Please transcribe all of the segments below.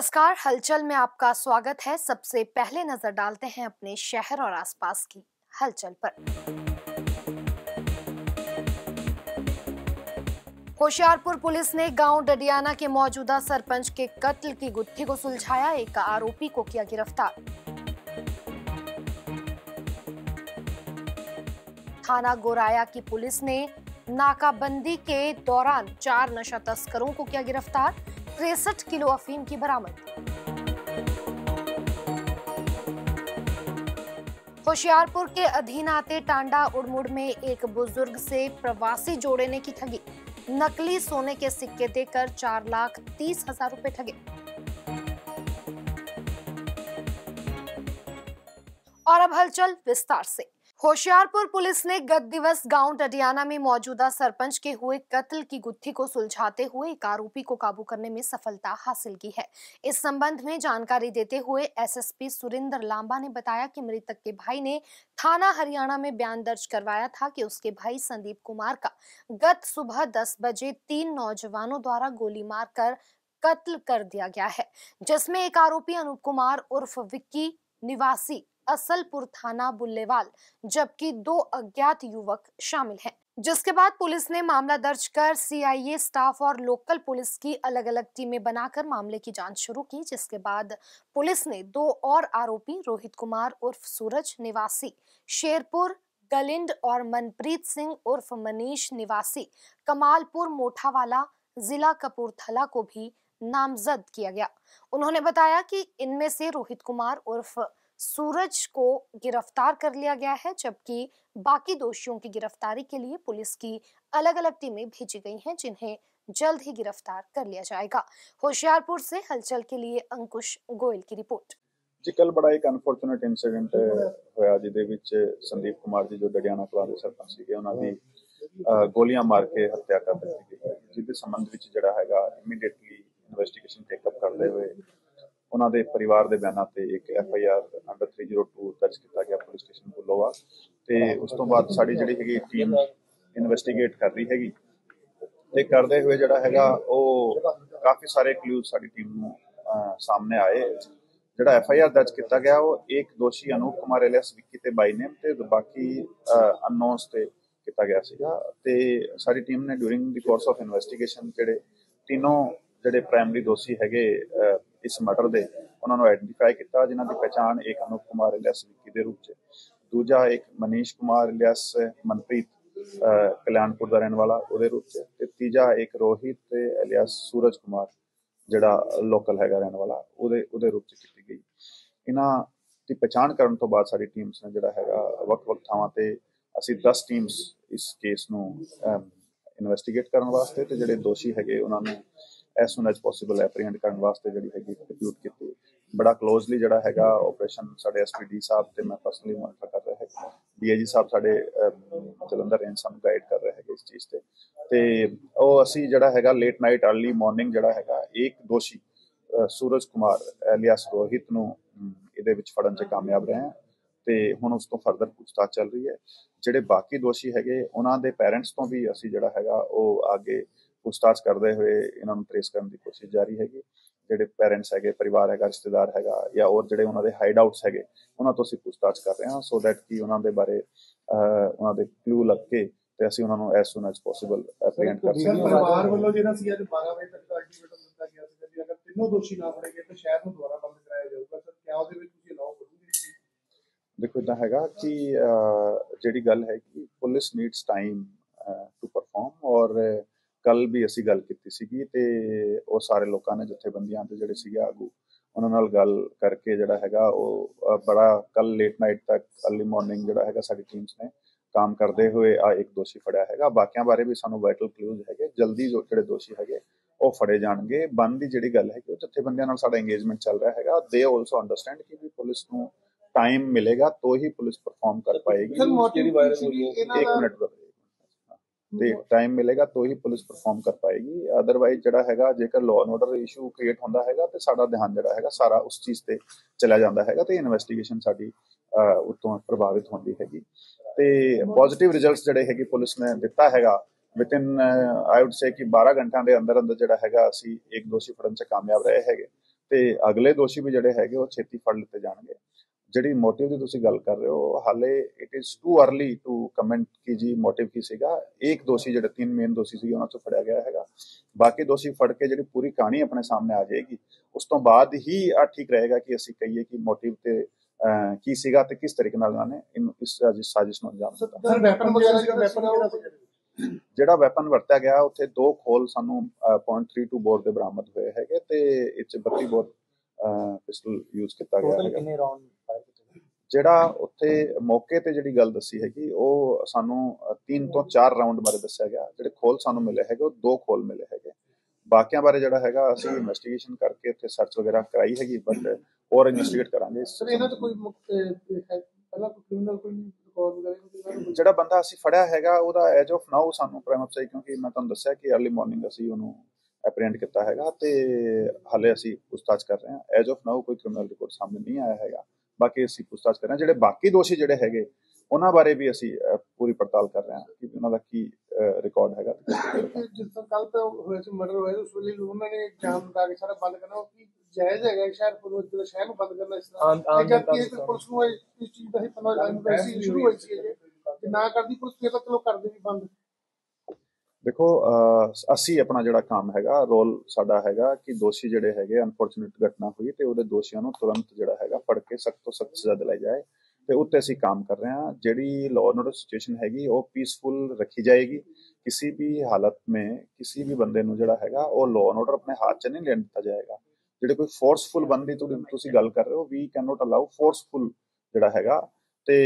नमस्कार, हलचल में आपका स्वागत है। सबसे पहले नज़र डालते हैं अपने शहर और आसपास की हलचल पर। होशियारपुर पुलिस ने गाँव डडियाना के मौजूदा सरपंच के कत्ल की गुत्थी को सुलझाया, एक आरोपी को किया गिरफ़्तार। थाना गोराया की पुलिस ने नाकाबंदी के दौरान चार नशा तस्करों को किया गिरफ़्तार। तिरसठ किलो अफीम की बरामद। होशियारपुर के अधीन आते टांडा उड़मुड़ में एक बुज़ुर्ग से प्रवासी जोड़े ने की ठगी। नकली सोने के सिक्के देकर चार लाख तीस हज़ार रुपए ठगे। और अब हलचल विस्तार से। होशियारपुर पुलिस ने गत दिवस गाँव डडियाना में मौजूदा सरपंच के हुए कत्ल की गुत्थी को सुलझाते हुए एक आरोपी को काबू करने में सफलता हासिल की है। इस संबंध में जानकारी देते हुए एसएसपी सुरेंद्र लांबा ने बताया कि मृतक के भाई ने थाना हरियाणा में बयान दर्ज करवाया था कि उसके भाई संदीप कुमार का गत सुबह 10 बजे तीन नौजवानों द्वारा गोली मारकर कत्ल कर दिया गया है, जिसमें एक आरोपी अनूप कुमार उर्फ़ विक्की निवासी असलपुर थाना बुल्लेवाल, जबकि दो अज्ञात युवक शामिल हैं। जिसके बाद पुलिस ने मामला दर्ज कर सीआईए स्टाफ और लोकल पुलिस की अलग अलग टीमें बनाकर मामले की जाँच शुरू की, जिसके बाद पुलिस ने दो और आरोपी, रोहित कुमार उर्फ़ सूरज निवासी, शेरपुर गलिंड और मनप्रीत सिंह उर्फ़ मनीष निवासी, कमालपुर मोठावाला, जिला कपूरथला को भी नामजद किया गया। उन्होंने बताया कि इनमें से रोहित कुमार उर्फ़ सूरज को गिरफ्तार कर लिया गया है जबकि बाकी दोषियों की गिरफ्तारी के लिए पुलिस की अलग अलग टीमें भेजी गई हैं जिन्हें जल्द ही गिरफ्तार कर लिया जाएगा होशियारपुर से हलचल के लिए अंकुश गोयल की रिपोर्ट ਜੀ ਕੱਲ ਬੜਾ ਇੱਕ ਅਨਫੋਰਚੂਨੇਟ ਇਨਸੀਡੈਂਟ ਹੋਇਆ ਜਿਹਦੇ ਵਿੱਚ ਸੰਦੀਪ ਕੁਮਾਰ ਜੀ ਜੋ ਡੜਿਆਣਾ ਕਲਾਂ ਦੇ ਸਰਪੰਚ ਸੀਗੇ ਉਹਨਾਂ ਦੀ ਅਹ, ਗੋਲੀਆਂ ਮਾਰ ਕੇ ਹੱਤਿਆ ਕਰ ਦਿੱਤੀ ਗਈ ਜਿਹਦੇ ਸੰਬੰਧ ਵਿੱਚ ਜਿਹੜਾ ਹੈਗਾ ਇਮੀਡੀਏਟਲੀ ਇਨਵੈਸਟੀਗੇਸ਼ਨ ਟੇਕਅਪ ਕਰਦੇ ਹੋਏ ਉਹਨਾਂ ਦੇ ਪਰਿਵਾਰ ਦੇ ਬਿਆਨਾਂ ਤੇ ਇੱਕ ਐਫ ਆਈ ਆਰ ਅੰਡਰ 302 ਦਰਜ ਕੀਤਾ ਗਿਆ ਪੁਲਿਸ ਸਟੇਸ਼ਨ ਬੁੱਲੋਵਾ ਤੇ ਉਸ ਤੋਂ ਬਾਅਦ ਸਾਡੀ ਜਿਹੜੀ ਹੈਗੀ ਟੀਮ ਇਨਵੈਸਟੀਗੇਟ ਕਰ ਰਹੀ ਹੈਗੀ। ਤੇ ਕਰਦੇ ਹੋਏ ਜਿਹੜਾ ਹੈਗਾ, ਉਹ ਕਾਫੀ ਸਾਰੇ ਕਲੂਜ਼ ਸਾਡੀ ਟੀਮ ਨੂੰ ਸਾਹਮਣੇ ਆਏ। ਜਿਹੜਾ ਐਫ ਆਈ ਆਰ ਦਰਜ ਕੀਤਾ ਗਿਆ, ਉਹ ਇੱਕ ਦੋਸ਼ੀ ਅਨੂਪ ਕੁਮਾਰ ਐਲੀਅਸ ਵਿੱਕੀ ਤੇ ਬਾਈ ਨੇਮ ਤੇ ਬਾਕੀ ਅਨਨੋਨਸ ਤੇ ਕੀਤਾ ਗਿਆ ਸੀਗਾ। ਤੇ ਸਾਡੀ ਟੀਮ ਨੇ during the course of investigation ਜਿਹੜੇ ਤਿੰਨੋਂ ਜਿਹੜੇ ਪ੍ਰਾਇਮਰੀ ਦੋਸ਼ੀ ਹੈਗੇ ਇਸ ਮਰਡਰ ਦੇ ਉਹਨਾਂ ਨੂੰ ਆਇਡੈਂਟੀਫਾਈ ਕੀਤਾ, ਜਿਨ੍ਹਾਂ ਦੀ ਪਛਾਣ ਇੱਕ ਅਨੂਪ ਕੁਮਾਰ ਐਲੀਅਸ ਵਿੱਕੀ ਦੇ ਰੂਪ 'ਚ ਦੂਜਾ ਇੱਕ ਮਨੀਸ਼ ਕੁਮਾਰ ਐਲੀਅਸ ਮਨਪ੍ਰੀਤ ਕਲਿਆਣਪੁਰ ਦਾ ਰਹਿਣ ਵਾਲਾ ਉਹਦੇ ਰੂਪ 'ਚ ਤੇ ਤੀਜਾ ਇੱਕ ਰੋਹਿਤ ਤੇ ਐਲੀਅਸ ਸੂਰਜ ਕੁਮਾਰ, ਜਿਹੜਾ ਲੋਕਲ ਹੈਗਾ ਰਹਿਣ ਵਾਲਾ, ਉਹਦੇ ਉਹਦੇ ਰੂਪ 'ਚ ਕੀਤੀ ਗਈ। ਇਹਨਾਂ ਦੀ ਪਛਾਣ ਕਰਨ ਤੋਂ ਬਾਅਦ ਸਾਡੀ ਟੀਮਸ ਨੇ ਜਿਹੜਾ ਹੈਗਾ ਵੱਖ-ਵੱਖ ਥਾਵਾਂ ਤੇ ਅਸੀਂ 10 ਟੀਮਸ ਇਸ ਕੇਸ ਨੂੰ ਇਨਵੈਸਟੀਗੇਟ ਕਰਨ ਵਾਸਤੇ ਤੇ ਜਿਹੜੇ ਦੋਸ਼ੀ ਹੈਗੇ ਉਹਨਾਂ ਨੂੰ as soon as possible apprehend ਕਰਨ ਵਾਸਤੇ ਜਿਹੜੀ ਹੈਗੀ ਡਿਪਿਊਟ ਕੀਤੀ। ਬੜਾ ਕਲੋਜ਼ਲੀ ਜਿਹੜਾ ਹੈਗਾ ਆਪਰੇਸ਼ਨ ਸਾਡੇ ਐਸਪੀਡੀ ਸਾਹਿਬ ਤੇ ਮੈਂ ਪਰਸਨਲੀ ਮੋਨੀਟਰ ਕਰ ਰਿਹਾ ਹਾਂ ਡੀਆਈਜੀ ਸਾਹਿਬ ਸਾਡੇ ਜਲੰਧਰ ਰੇਂਜ ਸਾਨੂੰ ਗਾਈਡ ਕਰ ਰਹੇ ਹੈਗੇ ਇਸ ਚੀਜ਼ ਤੇ। ਤੇ ਉਹ ਅਸੀਂ ਜਿਹੜਾ ਹੈਗਾ ਲੇਟ ਨਾਈਟ अर्ਲੀ ਮਾਰਨਿੰਗ ਜਿਹੜਾ ਹੈਗਾ ਇੱਕ ਦੋਸ਼ੀ ਸੂਰਜ ਕੁਮਾਰ ਐਲੀਅਸ ਰੋਹਿਤ ਨੂੰ ਇਹਦੇ ਵਿੱਚ ਫੜਨ 'ਚ ਕਾਮਯਾਬ ਰਹੇ ਹਾਂ। ਤੇ ਹੁਣ ਉਸ ਤੋਂ ਫਰਦਰ ਪੁੱਛਤਾਛ ਚੱਲ ਰਹੀ ਹੈ। ਜਿਹੜੇ ਬਾਕੀ ਦੋਸ਼ੀ ਹੈਗੇ, ਉਹਨਾਂ ਦੇ ਪੇਰੈਂਟਸ ਤੋਂ ਵੀ ਅਸੀਂ ਜਿਹੜਾ ਹੈਗਾ ਉਹ ਅੱਗੇ ਪੁੱਛਤਾਛ ਕਰਦੇ ਹੋਏ ਇਹਨਾਂ ਨੂੰ ਟ੍ਰੇਸ ਕਰਨ ਦੀ ਕੋਸ਼ਿਸ਼ ਜਾਰੀ ਹੈਗੀ ਜਿਹੜੇ ਪੈਰੈਂਟਸ ਹੈਗੇ ਪਰਿਵਾਰ ਹੈਗਾ ਰਿਸ਼ਤੇਦਾਰ ਹੈਗਾ ਜਾਂ ਹੋਰ ਜਿਹੜੇ ਉਹਨਾਂ ਦੇ ਹਾਈਡ ਆਊਟਸ ਹੈਗੇ ਉਹਨਾਂ ਤੋਂ ਅਸੀਂ ਪੁੱਛਤਾਛ ਕਰ ਰਹੇ ਹਾਂ ਸੋ ਦੈਟ ਕਿ ਉਹਨਾਂ ਦੇ ਬਾਰੇ ਉਹਨਾਂ ਦੇ ਕਲੂ ਲੱਗ ਕੇ ਤੇ ਅਸੀਂ ਉਹਨਾਂ ਨੂੰ as soon as possible apprehend ਕਰ ਸਕੀਏ। ਪਰਿਵਾਰ ਵੱਲੋਂ ਜਿਹੜਾ ਸੀ ਅੱਜ 12 ਵਜੇ ਤੱਕ ਦਾ ਅਲਟੀਮੇਟਮ ਦਿੱਤਾ ਗਿਆ ਸੀ ਕਿ ਅਗਰ ਤਿੰਨੋਂ ਦੋਸ਼ੀ ਨਾ ਫੜੇ ਗਏ ਤਾਂ ਸ਼ਹਿਰ ਨੂੰ ਦੁਬਾਰਾ ਬੰਦ ਕਰਾਇਆ ਜਾਊਗਾ। ਸਰ ਕਿਆ ਉਹਦੇ ਵਿੱਚ ਤੁਸੀਂ ਅਲਾਉ ਕਰੋਗੇ ਦੇਖੋ ਇਦਾਂ ਹੈਗਾ ਕਿ ਜਿਹੜੀ ਗੱਲ ਹੈ ਕਿ police needs time to perform ਔਰ ਕੱਲ ਵੀ ਅਸੀਂ ਗੱਲ ਕੀਤੀ ਸੀਗੀ ਤੇ ਉਹ ਸਾਰੇ ਲੋਕਾਂ ਨੇ ਜਥੇਬੰਦੀਆਂ ਦੇ ਜਿਹੜੇ ਸੀਗੇ ਆਗੂ ਉਹਨਾਂ ਨਾਲ ਗੱਲ ਕਰਕੇ ਜਿਹੜਾ ਹੈਗਾ ਉਹ ਬੜਾ ਕੱਲ ਲੇਟ ਨਾਈਟ ਤੱਕ अर्ਲੀ ਮਾਰਨਿੰਗ ਜਿਹੜਾ ਹੈਗਾ ਸਾਡੀ ਟੀਮਸ ਨੇ ਕੰਮ ਕਰਦੇ ਹੋਏ ਆ ਇੱਕ ਦੋਸ਼ੀ ਫੜਿਆ ਹੈਗਾ। ਬਾਕੀਆਂ ਬਾਰੇ ਵੀ ਸਾਨੂੰ ਵਾਈਟਲ ਕਲੂਜ਼ ਹੈਗੇ ਜਲਦੀ ਜੋ ਜਿਹੜੇ ਦੋਸ਼ੀ ਹੈਗੇ ਉਹ ਫੜੇ ਜਾਣਗੇ। ਬੰਦ ਦੀ ਜਿਹੜੀ ਗੱਲ ਹੈ ਕਿ ਉਹ ਜਥੇਬੰਦੀਆਂ ਨਾਲ ਸਾਡਾ ਇੰਗੇਜਮੈਂਟ ਚੱਲ ਰਿਹਾ ਹੈਗਾ। ਦੇ ਆਲਸੋ ਅੰਡਰਸਟੈਂਡ ਕਿ ਵੀ ਪੁਲਿਸ ਨੂੰ ਟਾਈਮ ਮਿਲੇਗਾ ਤਾਂ ਹੀ ਪੁਲਿਸ ਪਰਫਾਰਮ ਕਰ ਪਾਏਗੀ। ਇੱਕ ਮਿੰਟ ਤੇ ਟਾਈਮ ਮਿਲੇਗਾ ਤਾਂ ਹੀ ਪੁਲਿਸ ਪਰਫਾਰਮ ਕਰ ਪਾਏਗੀ। ਅਦਰਵਾਈਜ਼ ਜਿਹੜਾ ਹੈਗਾ ਜੇਕਰ law and order issue create ਹੁੰਦਾ ਹੈਗਾ ਤੇ ਸਾਡਾ ਧਿਆਨ ਜਿਹੜਾ ਹੈਗਾ ਸਾਰਾ ਉਸ ਚੀਜ਼ ਤੇ ਚਲਾ ਜਾਂਦਾ ਹੈਗਾ ਤੇ ਇਨਵੈਸਟੀਗੇਸ਼ਨ ਸਾਡੀ ਉਤੋਂ ਪ੍ਰਭਾਵਿਤ ਹੁੰਦੀ ਹੈਗੀ। ਤੇ ਪੋਜ਼ਿਟਿਵ ਰਿਜ਼ਲਟਸ ਜਿਹੜੇ ਹੈਗੇ ਪੁਲਿਸ ਨੇ ਦਿੱਤਾ ਹੈਗਾ ਵਿਦਿਨ ਆਈ ਊਡ ਸੇ ਕਿ 12 ਘੰਟਿਆਂ ਦੇ ਅੰਦਰ ਅੰਦਰ ਜਿਹੜਾ ਹੈਗਾ ਅਸੀਂ ਇੱਕ ਦੋਸ਼ੀ ਫੜਨ ਚ ਕਾਮਯਾਬ ਰਹੇ ਹੈਗੇ। ਤੇ ਅਗਲੇ ਦੋਸ਼ੀ ਵੀ ਜਿਹੜੇ ਹੈਗੇ ਉਹ ਛੇਤੀ ਫੜ ਲਿੱਤੇ ਜਾਣਗੇ। ਜਿਹੜੀ ਮੋਟਿਵ ਦੀ ਤੁਸੀਂ ਗੱਲ ਕਰ ਰਹੇ ਹੋ ਹਾਲੇ it is too early to comment ਕਿ ਜੀ ਮੋਟਿਵ ਕੀ ਸੀਗਾ। ਇੱਕ ਦੋਸ਼ੀ ਜਿਹੜੇ ਤਿੰਨ ਮੇਨ ਦੋਸ਼ੀ ਸੀ ਉਹਨਾਂ ਤੋਂ ਫੜਿਆ ਗਿਆ ਹੈਗਾ। ਬਾਕੀ ਦੋਸ਼ੀ ਫੜ ਕੇ ਜਿਹੜੀ ਪੂਰੀ ਕਹਾਣੀ ਆਪਣੇ ਸਾਹਮਣੇ ਆ ਜਾਏਗੀ। ਉਸ ਤੋਂ ਬਾਅਦ ਹੀ ਆ ਠੀਕ ਰਹੇਗਾ ਕਿ ਅਸੀਂ ਕਹੀਏ ਕਿ ਮੋਟਿਵ ਤੇ ਕੀ ਸੀਗਾ ਤੇ ਕਿਸ ਤਰੀਕੇ ਨਾਲ ਉਹਨਾਂ ਨੇ ਇਸ ਸਾਜ਼ਿਸ਼ ਨੂੰ ਅੰਜਾਮ ਦਿੱਤਾ। ਸਰ ਵੈਪਨ ਵਗੈਰਾ ਜਿਹੜਾ ਵੈਪਨ ਜਿਹੜਾ ਵੈਪਨ ਵਰਤਿਆ ਗਿਆ ਉੱਥੇ ਦੋ ਖੋਲ ਸਾਨੂੰ ਅਹ, .32 ਬੋਰ ਦੇ ਬਰਾਮਦ ਹੋਏ ਹੈਗੇ ਤੇ ਇਹ 'ਚ 32 ਬੋਰ ਪਿਸਟਲ ਯੂਜ਼ ਕੀਤਾ ਗਿਆ ਟੋਟਲ ਹੈਗਾ। ਕਿੰਨੇ ਰਾਉਂਡ ਜਿਹੜਾ ਉੱਥੇ ਮੌਕੇ ਤੇ ਜਿਹੜੀ ਗੱਲ ਦੱਸੀ ਹੈਗੀ ਉਹ ਸਾਨੂੰ 3 ਤੋਂ 4 ਰਾਉਂਡ ਬਾਰੇ ਦੱਸਿਆ ਗਿਆ। ਜਿਹੜੇ ਖੋਲ ਸਾਨੂੰ ਮਿਲੇ ਹੈਗੇ ਉਹ ਦੋ ਖੋਲ ਮਿਲੇ ਹੈਗੇ। ਬਾਕੀਆਂ ਬਾਰੇ ਜਿਹੜਾ ਹੈਗਾ ਅਸੀਂ ਇਨਵੈਸਟੀਗੇਸ਼ਨ ਕਰਕੇ ਉੱਥੇ ਸਰਚ ਵਗੈਰਾ ਕਰਾਈ ਹੈਗੀ ਬਟ ਹੋਰ ਇਨਵੈਸਟੀਗੇਟ ਕਰਾਂਗੇ। ਸਰ ਇਹਨਾਂ ਤੋਂ ਕੋਈ ਪਹਿਲਾਂ ਕੋਈ ਕ੍ਰਿਮੀਨਲ ਕੋਈ ਰਿਕਾਰਡ ਜਿਹੜਾ ਬੰਦਾ ਅਸੀਂ ਫੜਿਆ ਹੈਗਾ ਉਹਦਾ ਐਜ ਆਫ ਨਾਓ ਸਾਨੂੰ ਪ੍ਰਾਈਮ ਅਫਸਰ ਕਿਉਂਕਿ ਮੈਂ ਤੁਹਾਨੂੰ ਦੱਸਿਆ ਕਿ अर्ਲੀ ਮਾਰਨਿੰਗ ਅਸੀਂ ਉਹਨੂੰ ਐਪਰੀਹੈਂਡ ਕੀਤਾ ਹੈਗਾ ਤੇ ਹਾਲੇ ਅਸੀਂ ਪੁੱਛਤਾਛ ਕਰ ਰਹੇ ਹਾਂ। ਐਜ ਆਫ ਨਾਓ ਕੋਈ ਕ੍ਰਿਮੀਨਲ ਰਿਪੋਰਟ ਸਾਹਮਣੇ ਨਹੀਂ ਆਇਆ ਹੈਗਾ। ਬਾਕੀ ਅਸੀਂ ਪੁੱਛਤਾਛ ਕਰ ਰਹੇ ਹਾਂ। ਜਿਹੜੇ ਬਾਕੀ ਦੋਸ਼ੀ ਜਿਹੜੇ ਹੈਗੇ ਉਹਨਾਂ ਬਾਰੇ ਵੀ ਅਸੀਂ ਪੂਰੀ ਪੜਤਾਲ ਕਰ ਰਹੇ ਹਾਂ ਕਿ ਉਹਨਾਂ ਦਾ ਕੀ ਰਿਕਾਰਡ ਹੈਗਾ। ਕਿ ਜਿਸ ਤਰ੍ਹਾਂ ਕੱਲ ਤਾਂ ਹੋਇਆ ਸੀ ਮਰਡਰ ਹੋਇਆ ਸੀ, ਉਸ ਵੇਲੇ ਉਹਨਾਂ ਨੇ ਜਾਮ ਲਗਾ ਕੇ ਸਾਰਾ ਬੰਦ ਕਰਨਾ ਉਹ ਕੀ ਜਾਇਜ਼ ਹੈਗਾ ਸ਼ਹਿਰ ਪੁਰ ਜਿਹੜਾ ਸ਼ਹਿਰ ਨੂੰ ਬੰਦ ਕਰਨਾ ਇਸ ਤਰ੍ਹਾਂ? ਜਦ ਕਿ ਪੁਲਿਸ ਨੂੰ ਇਹ- ਇਸ ਚੀਜ਼ ਦਾ ਹੀ ਪਤਾ ਇਨਵੈਸਟੀ ਸ਼ੁਰੂ ਹੋਈ ਸੀ ਇਹ। ਤੇ ਨਾ ਕਰਦੀ ਪੁਲਿਸ ਫਿਰ ਤਾਂ ਚਲੋ ਕਰਦੇ ਵੀ ਬੰਦ। ਦੇਖੋ ਅਸੀਂ ਆਪਣਾ ਜਿਹੜਾ ਕੰਮ ਹੈਗਾ ਰੋਲ ਸਾਡਾ ਹੈਗਾ ਕਿ ਦੋਸ਼ੀ ਜਿਹੜੇ ਹੈਗੇ ਅਨਫੋਰਚੂਨੇਟ ਘਟਨਾ ਹੋਈ ਤੇ ਉਹਦੇ ਦੋਸ਼ੀਆਂ ਨੂੰ ਤੁਰੰਤ ਜਿਹੜਾ ਹੈਗਾ ਫੜ ਕੇ ਸਖਤ ਤੋਂ ਸਖਤ ਸਜ਼ਾ ਦਿਲਾਈ ਜਾਏ ਤੇ ਉੱਤੇ ਅਸੀਂ ਕੰਮ ਕਰ ਰਹੇ ਹਾਂ। ਜਿਹੜੀ ਲਾਅ ਐਂਡ ਆਰਡਰ ਸਿਚੁਏਸ਼ਨ ਹੈਗੀ, ਉਹ ਪੀਸਫੁਲ ਰੱਖੀ ਜਾਏਗੀ। ਕਿਸੇ ਵੀ ਹਾਲਤ में ਕਿਸੇ ਵੀ ਬੰਦੇ ਨੂੰ ਜਿਹੜਾ ਹੈਗਾ, ਉਹ ਲਾਅ ਐਂਡ ਆਰਡਰ ਆਪਣੇ ਹੱਥ 'ਚ ਨਹੀਂ ਲੈਣ ਦਿੱਤਾ ਜਾਏਗਾ। ਜਿਹੜੇ ਕੋਈ ਫੋਰਸਫੁਲ ਬੰਦੀ ਤੋਂ, ਤੁਸੀਂ ਗੱਲ ਕਰ ਰਹੇ ਹੋ we can not allow forceful ਜਿਹੜਾ ਹੈਗਾ ਤੇ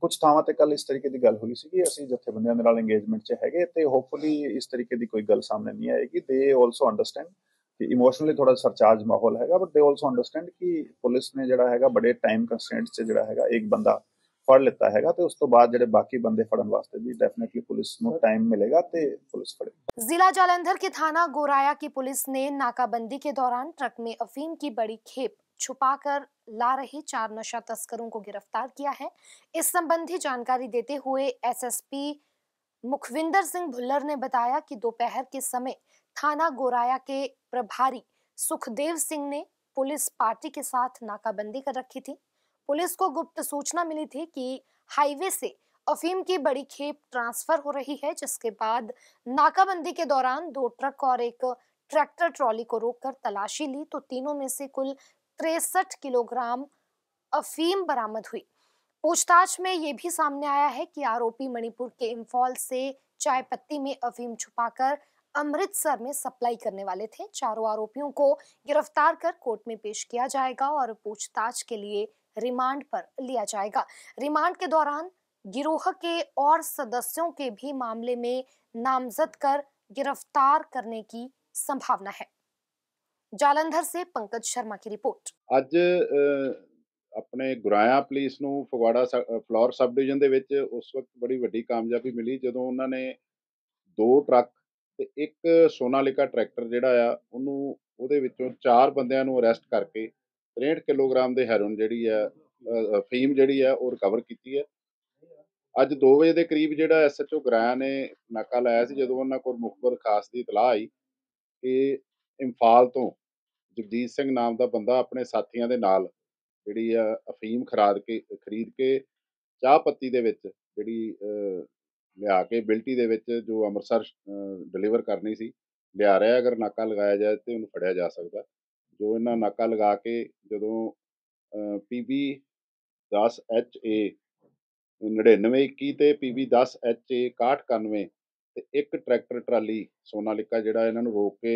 ਕੁਝ ਥਾਵਾਂ ਤੇ ਕੱਲ ਇਸ ਤਰੀਕੇ ਦੀ ਗੱਲ ਹੋਈ ਸੀ ਕਿ ਅਸੀਂ ਜਥੇਬੰਦੀਆਂ ਦੇ ਨਾਲ ਇੰਗੇਜਮੈਂਟ 'ਚ ਹੈਗੇ ਤੇ ਹੋਪਫੁਲੀ ਇਸ ਤਰੀਕੇ ਦੀ ਕੋਈ ਗੱਲ ਸਾਹਮਣੇ ਨਹੀਂ ਆਏਗੀ ਦੇ ਆਲਸੋ ਅੰਡਰਸਟੈਂਡ ਕਿ ਇਮੋਸ਼ਨਲੀ ਥੋੜਾ ਸਰਚਾਰਜ ਮਾਹੌਲ ਹੈਗਾ ਬਟ ਦੇ ਆਲਸੋ ਅੰਡਰਸਟੈਂਡ ਕਿ ਪੁਲਿਸ ਨੇ ਜਿਹੜਾ ਹੈਗਾ ਬੜੇ ਟਾਈਮ ਕੰਸਟ੍ਰੇਂਟਸ 'ਚ ਜਿਹੜਾ ਹੈਗਾ ਇੱਕ ਬੰਦਾ ਫੜ ਲਿੱਤਾ ਹੈਗਾ ਤੇ ਉਸ ਤੋਂ ਬਾਅਦ ਜਿਹੜੇ ਬਾਕੀ ਬੰਦੇ ਫੜਨ ਵਾਸਤੇ ਵੀ ਡੈਫੀਨਿਟਲੀ ਪੁਲਿਸ ਨੂੰ ਟਾਈਮ ਮਿਲੇਗਾ ਤੇ ਪੁਲਿਸ ਫੜੇ जिला जालंधर के थाना गोराया की पुलिस ने नाकाबंदी के दौरान ट्रक में अफीम की बड़ी खेप छुपाकर ला रहे चार नशा तस्करों को गिरफ़्तार किया है। इस संबंधी जानकारी देते हुए एसएसपी मुखविंदर सिंह भुल्लर ने बताया कि दोपहर के समय थाना गोराया के प्रभारी सुखदेव सिंह ने पुलिस पार्टी के साथ नाकाबंदी कर रखी थी। पुलिस को गुप्त सूचना मिली थी कि हाईवे से अफीम की बड़ी खेप ट्रांसफ़र हो रही है, जिसके बाद नाकाबंदी के दौरान दो ट्रक और एक ट्रैक्टर ट्रॉली को रोककर तलाशी ली। तो तीनों में से कुल तिरसठ किलोग्राम अफीम बरामद हुई। पूछताछ में ये भी सामने आया है कि आरोपी मणिपुर के इम्फॉल से चाय पत्ती में अफीम छुपाकर अमृतसर में सप्लाई करने वाले थे। चारों आरोपियों को गिरफ़्तार कर कोर्ट में पेश किया जाएगा और पूछताछ के लिए रिमांड पर लिया जाएगा। रिमांड के दौरान गिरोह के और सदस्यों के भी मामले में नामजद कर गिरफ़्तार करने की संभावना है। जालंधर से पंकज शर्मा की रिपोर्ट ਅੱਜ ਅਹ, ਆਪਣੇ ਗੁਰਾਇਆ ਪੁਲਿਸ ਨੂੰ ਫਗਵਾੜਾ ਸ- ਅਹ, ਫਲੋਰ ਸਬ ਡਿਵੀਜ਼ਨ ਦੇ ਵਿੱਚ ਉਸ ਵਕਤ ਬੜੀ ਵੱਡੀ ਕਾਮਯਾਬੀ ਮਿਲੀ ਜਦੋਂ ਉਹਨਾਂ ਨੇ ਦੋ ਟਰੱਕ ਤੇ ਇੱਕ ਸੋਨਾਲਿਕਾ ਟਰੈਕਟਰ ਜਿਹੜਾ ਆ ਉਹਨੂੰ ਉਹਦੇ ਵਿੱਚੋਂ ਚਾਰ ਬੰਦਿਆਂ ਨੂੰ ਅਰੈਸਟ ਕਰਕੇ 63 ਕਿਲੋਗ੍ਰਾਮ ਦੇ ਹੈਰੋਇਨ ਜਿਹੜੀ ਆ ਅਹ, ਅਫੀਮ ਜਿਹੜੀ ਆ ਉਹ ਰਿਕਵਰ ਕੀਤੀ ਹੈ ਅੱਜ 2 ਵਜੇ ਦੇ ਕਰੀਬ ਜਿਹੜਾ ਐਸਐਚਓ ਗੁਰਾਇਆ ਨੇ ਨਾਕਾ ਲਾਇਆ ਸੀ ਜਦੋਂ ਉਹਨਾਂ ਕੋਲ ਮੁਖਬਰ ਖਾਸ ਦੀ ਇਤਲਾਹ ਆਈ ਕਿ ਇੰਫਾਲ ਤੋਂ ਜਗਜੀਤ ਸਿੰਘ ਨਾਮ ਦਾ ਬੰਦਾ ਆਪਣੇ ਸਾਥੀਆਂ ਦੇ ਨਾਲ, ਜਿਹੜੀ ਆ ਅਫੀਮ ਖਰਾਦ ਕੇ, ਖਰੀਦ ਕੇ ਚਾਹ ਪੱਤੀ ਦੇ ਵਿੱਚ ਜਿਹੜੀ ਲਿਆ ਕੇ ਬਿਲਟੀ ਦੇ ਵਿੱਚ ਜੋ ਅੰਮ੍ਰਿਤਸਰ ਡਿਲੀਵਰ ਕਰਨੀ ਸੀ, ਲਿਆ ਰਿਹਾ ਅਗਰ ਨਾਕਾ ਲਗਾਇਆ ਜਾਏ ਤੇ ਉਹਨੂੰ ਫੜਿਆ ਜਾ ਸਕਦਾ। ਜੋ ਇਹਨਾਂ ਨਾਕਾ ਲਗਾ ਕੇ ਜਦੋਂ ਪੀਬੀ 10 ਐਚ ਏ 9921 ਤੇ ਪੀਬੀ 10 ਐਚ ਏ 6191 ਤੇ ਇੱਕ ਟਰੈਕਟਰ ਟਰਾਲੀ ਸੋਨਾਲਿਕਾ ਜਿਹੜਾ ਇਹਨਾਂ ਨੂੰ ਰੋਕ ਕੇ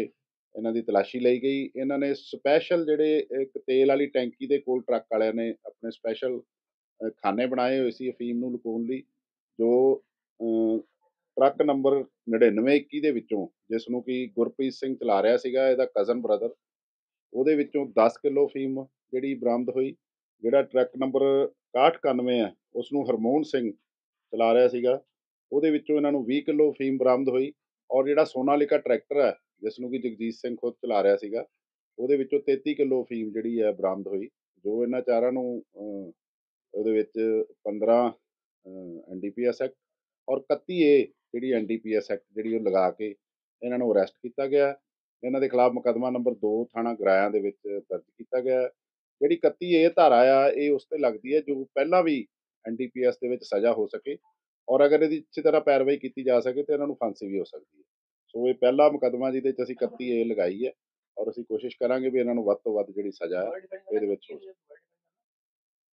ਇਹਨਾਂ ਦੀ ਤਲਾਸ਼ੀ ਲਈ ਗਈ। ਇਹਨਾਂ ਨੇ ਸਪੈਸ਼ਲ ਜਿਹੜੇ ਇੱਕ ਤੇਲ ਵਾਲੀ ਟੈਂਕੀ ਦੇ ਕੋਲ ਟਰੱਕ ਵਾਲਿਆਂ ਨੇ ਆਪਣੇ ਸਪੈਸ਼ਲ ਖਾਨੇ ਬਣਾਏ ਹੋਏ ਸੀ ਅਫੀਮ ਨੂੰ ਲੁਕਾਉਣ ਲਈ, ਜੋ ਟਰੱਕ ਨੰਬਰ 9921 ਦੇ ਵਿੱਚੋਂ, ਜਿਸ ਨੂੰ ਕਿ ਗੁਰਪ੍ਰੀਤ ਸਿੰਘ ਚਲਾ ਰਿਹਾ ਸੀਗਾ, ਇਹਦਾ ਕਜ਼ਨ ਬ੍ਰਦਰ ਉਹਦੇ ਵਿੱਚੋਂ 10 ਕਿਲੋ ਫੀਮ ਜਿਹੜੀ ਬਰਾਮਦ ਹੋਈ, ਜਿਹੜਾ ਟਰੱਕ ਨੰਬਰ 6191 ਹੈ, ਉਸ ਨੂੰ ਹਰਮੋਹਨ ਸਿੰਘ ਚਲਾ ਰਿਹਾ ਸੀਗਾ। ਉਹਦੇ ਵਿੱਚੋਂ ਇਹਨਾਂ ਨੂੰ 20 ਕਿਲੋ ਫੀਮ ਬਰਾਮਦ ਹੋਈ ਔਰ ਜਿਹੜਾ ਸੋਨਾਲਿਕਾ ਟਰੈਕਟਰ ਹੈ ਜਿਸ ਨੂੰ ਕਿ ਜਗਜੀਤ ਸਿੰਘ ਖੁਦ ਚਲਾ ਰਿਹਾ ਸੀਗਾ, ਉਹਦੇ ਵਿੱਚੋਂ 33 ਕਿਲੋ ਫੀਮ ਜਿਹੜੀ ਹੈ ਬਰਾਮਦ ਹੋਈ, ਜੋ ਇਹਨਾਂ ਚਾਰਾਂ ਨੂੰ ਉਹਦੇ ਵਿੱਚ 15 ਐਨਡੀਪੀਐਸ ਐਕਟ ਔਰ 31 ਏ ਜਿਹੜੀ ਐਨਡੀਪੀਐਸ ਐਕਟ ਜਿਹੜੀ ਉਹ ਲਗਾ ਕੇ ਇਹਨਾਂ ਨੂੰ ਅਰੈਸਟ ਕੀਤਾ ਗਿਆ। ਇਹਨਾਂ ਦੇ ਖਿਲਾਫ ਮੁਕੱਦਮਾ ਨੰਬਰ 2 ਥਾਣਾ ਗਰਾਇਆ ਦੇ ਵਿੱਚ ਦਰਜ ਕੀਤਾ ਗਿਆ। ਜਿਹੜੀ 31 ਏ ਧਾਰਾ ਆ, ਇਹ ਉਸ ਤੇ ਲੱਗਦੀ ਹੈ ਜੋ ਪਹਿਲਾਂ ਵੀ ਐਨਡੀਪੀਐਸ ਦੇ ਵਿੱਚ ਸਜ਼ਾ ਹੋ ਸਕੇ ਔਰ ਅਗਰ ਇਹਦੀ ਅੱਛੀ ਤਰ੍ਹਾਂ ਪੈਰਵਾਈ ਕੀਤੀ ਜਾ ਸਕੇ ਤੇ ਇਹਨਾਂ ਨੂੰ ਫਾਂਸੀ ਵੀ ਹੋ ਸਕਦੀ ਹੈ। ਸੋ ਇਹ ਪਹਿਲਾ ਮੁਕੱਦਮਾ ਜਿਹਦੇ 'ਚ ਅਸੀਂ 31 ਏ ਲਗਾਈ ਹੈ ਔਰ ਅਸੀਂ ਕੋਸ਼ਿਸ਼ ਕਰਾਂਗੇ ਵੀ ਇਹਨਾਂ ਨੂੰ ਵੱਧ ਤੋਂ ਵੱਧ ਜਿਹੜੀ ਸਜ਼ਾ ਹੈ ਇਹਦੇ ਵਿੱਚ ਹੋ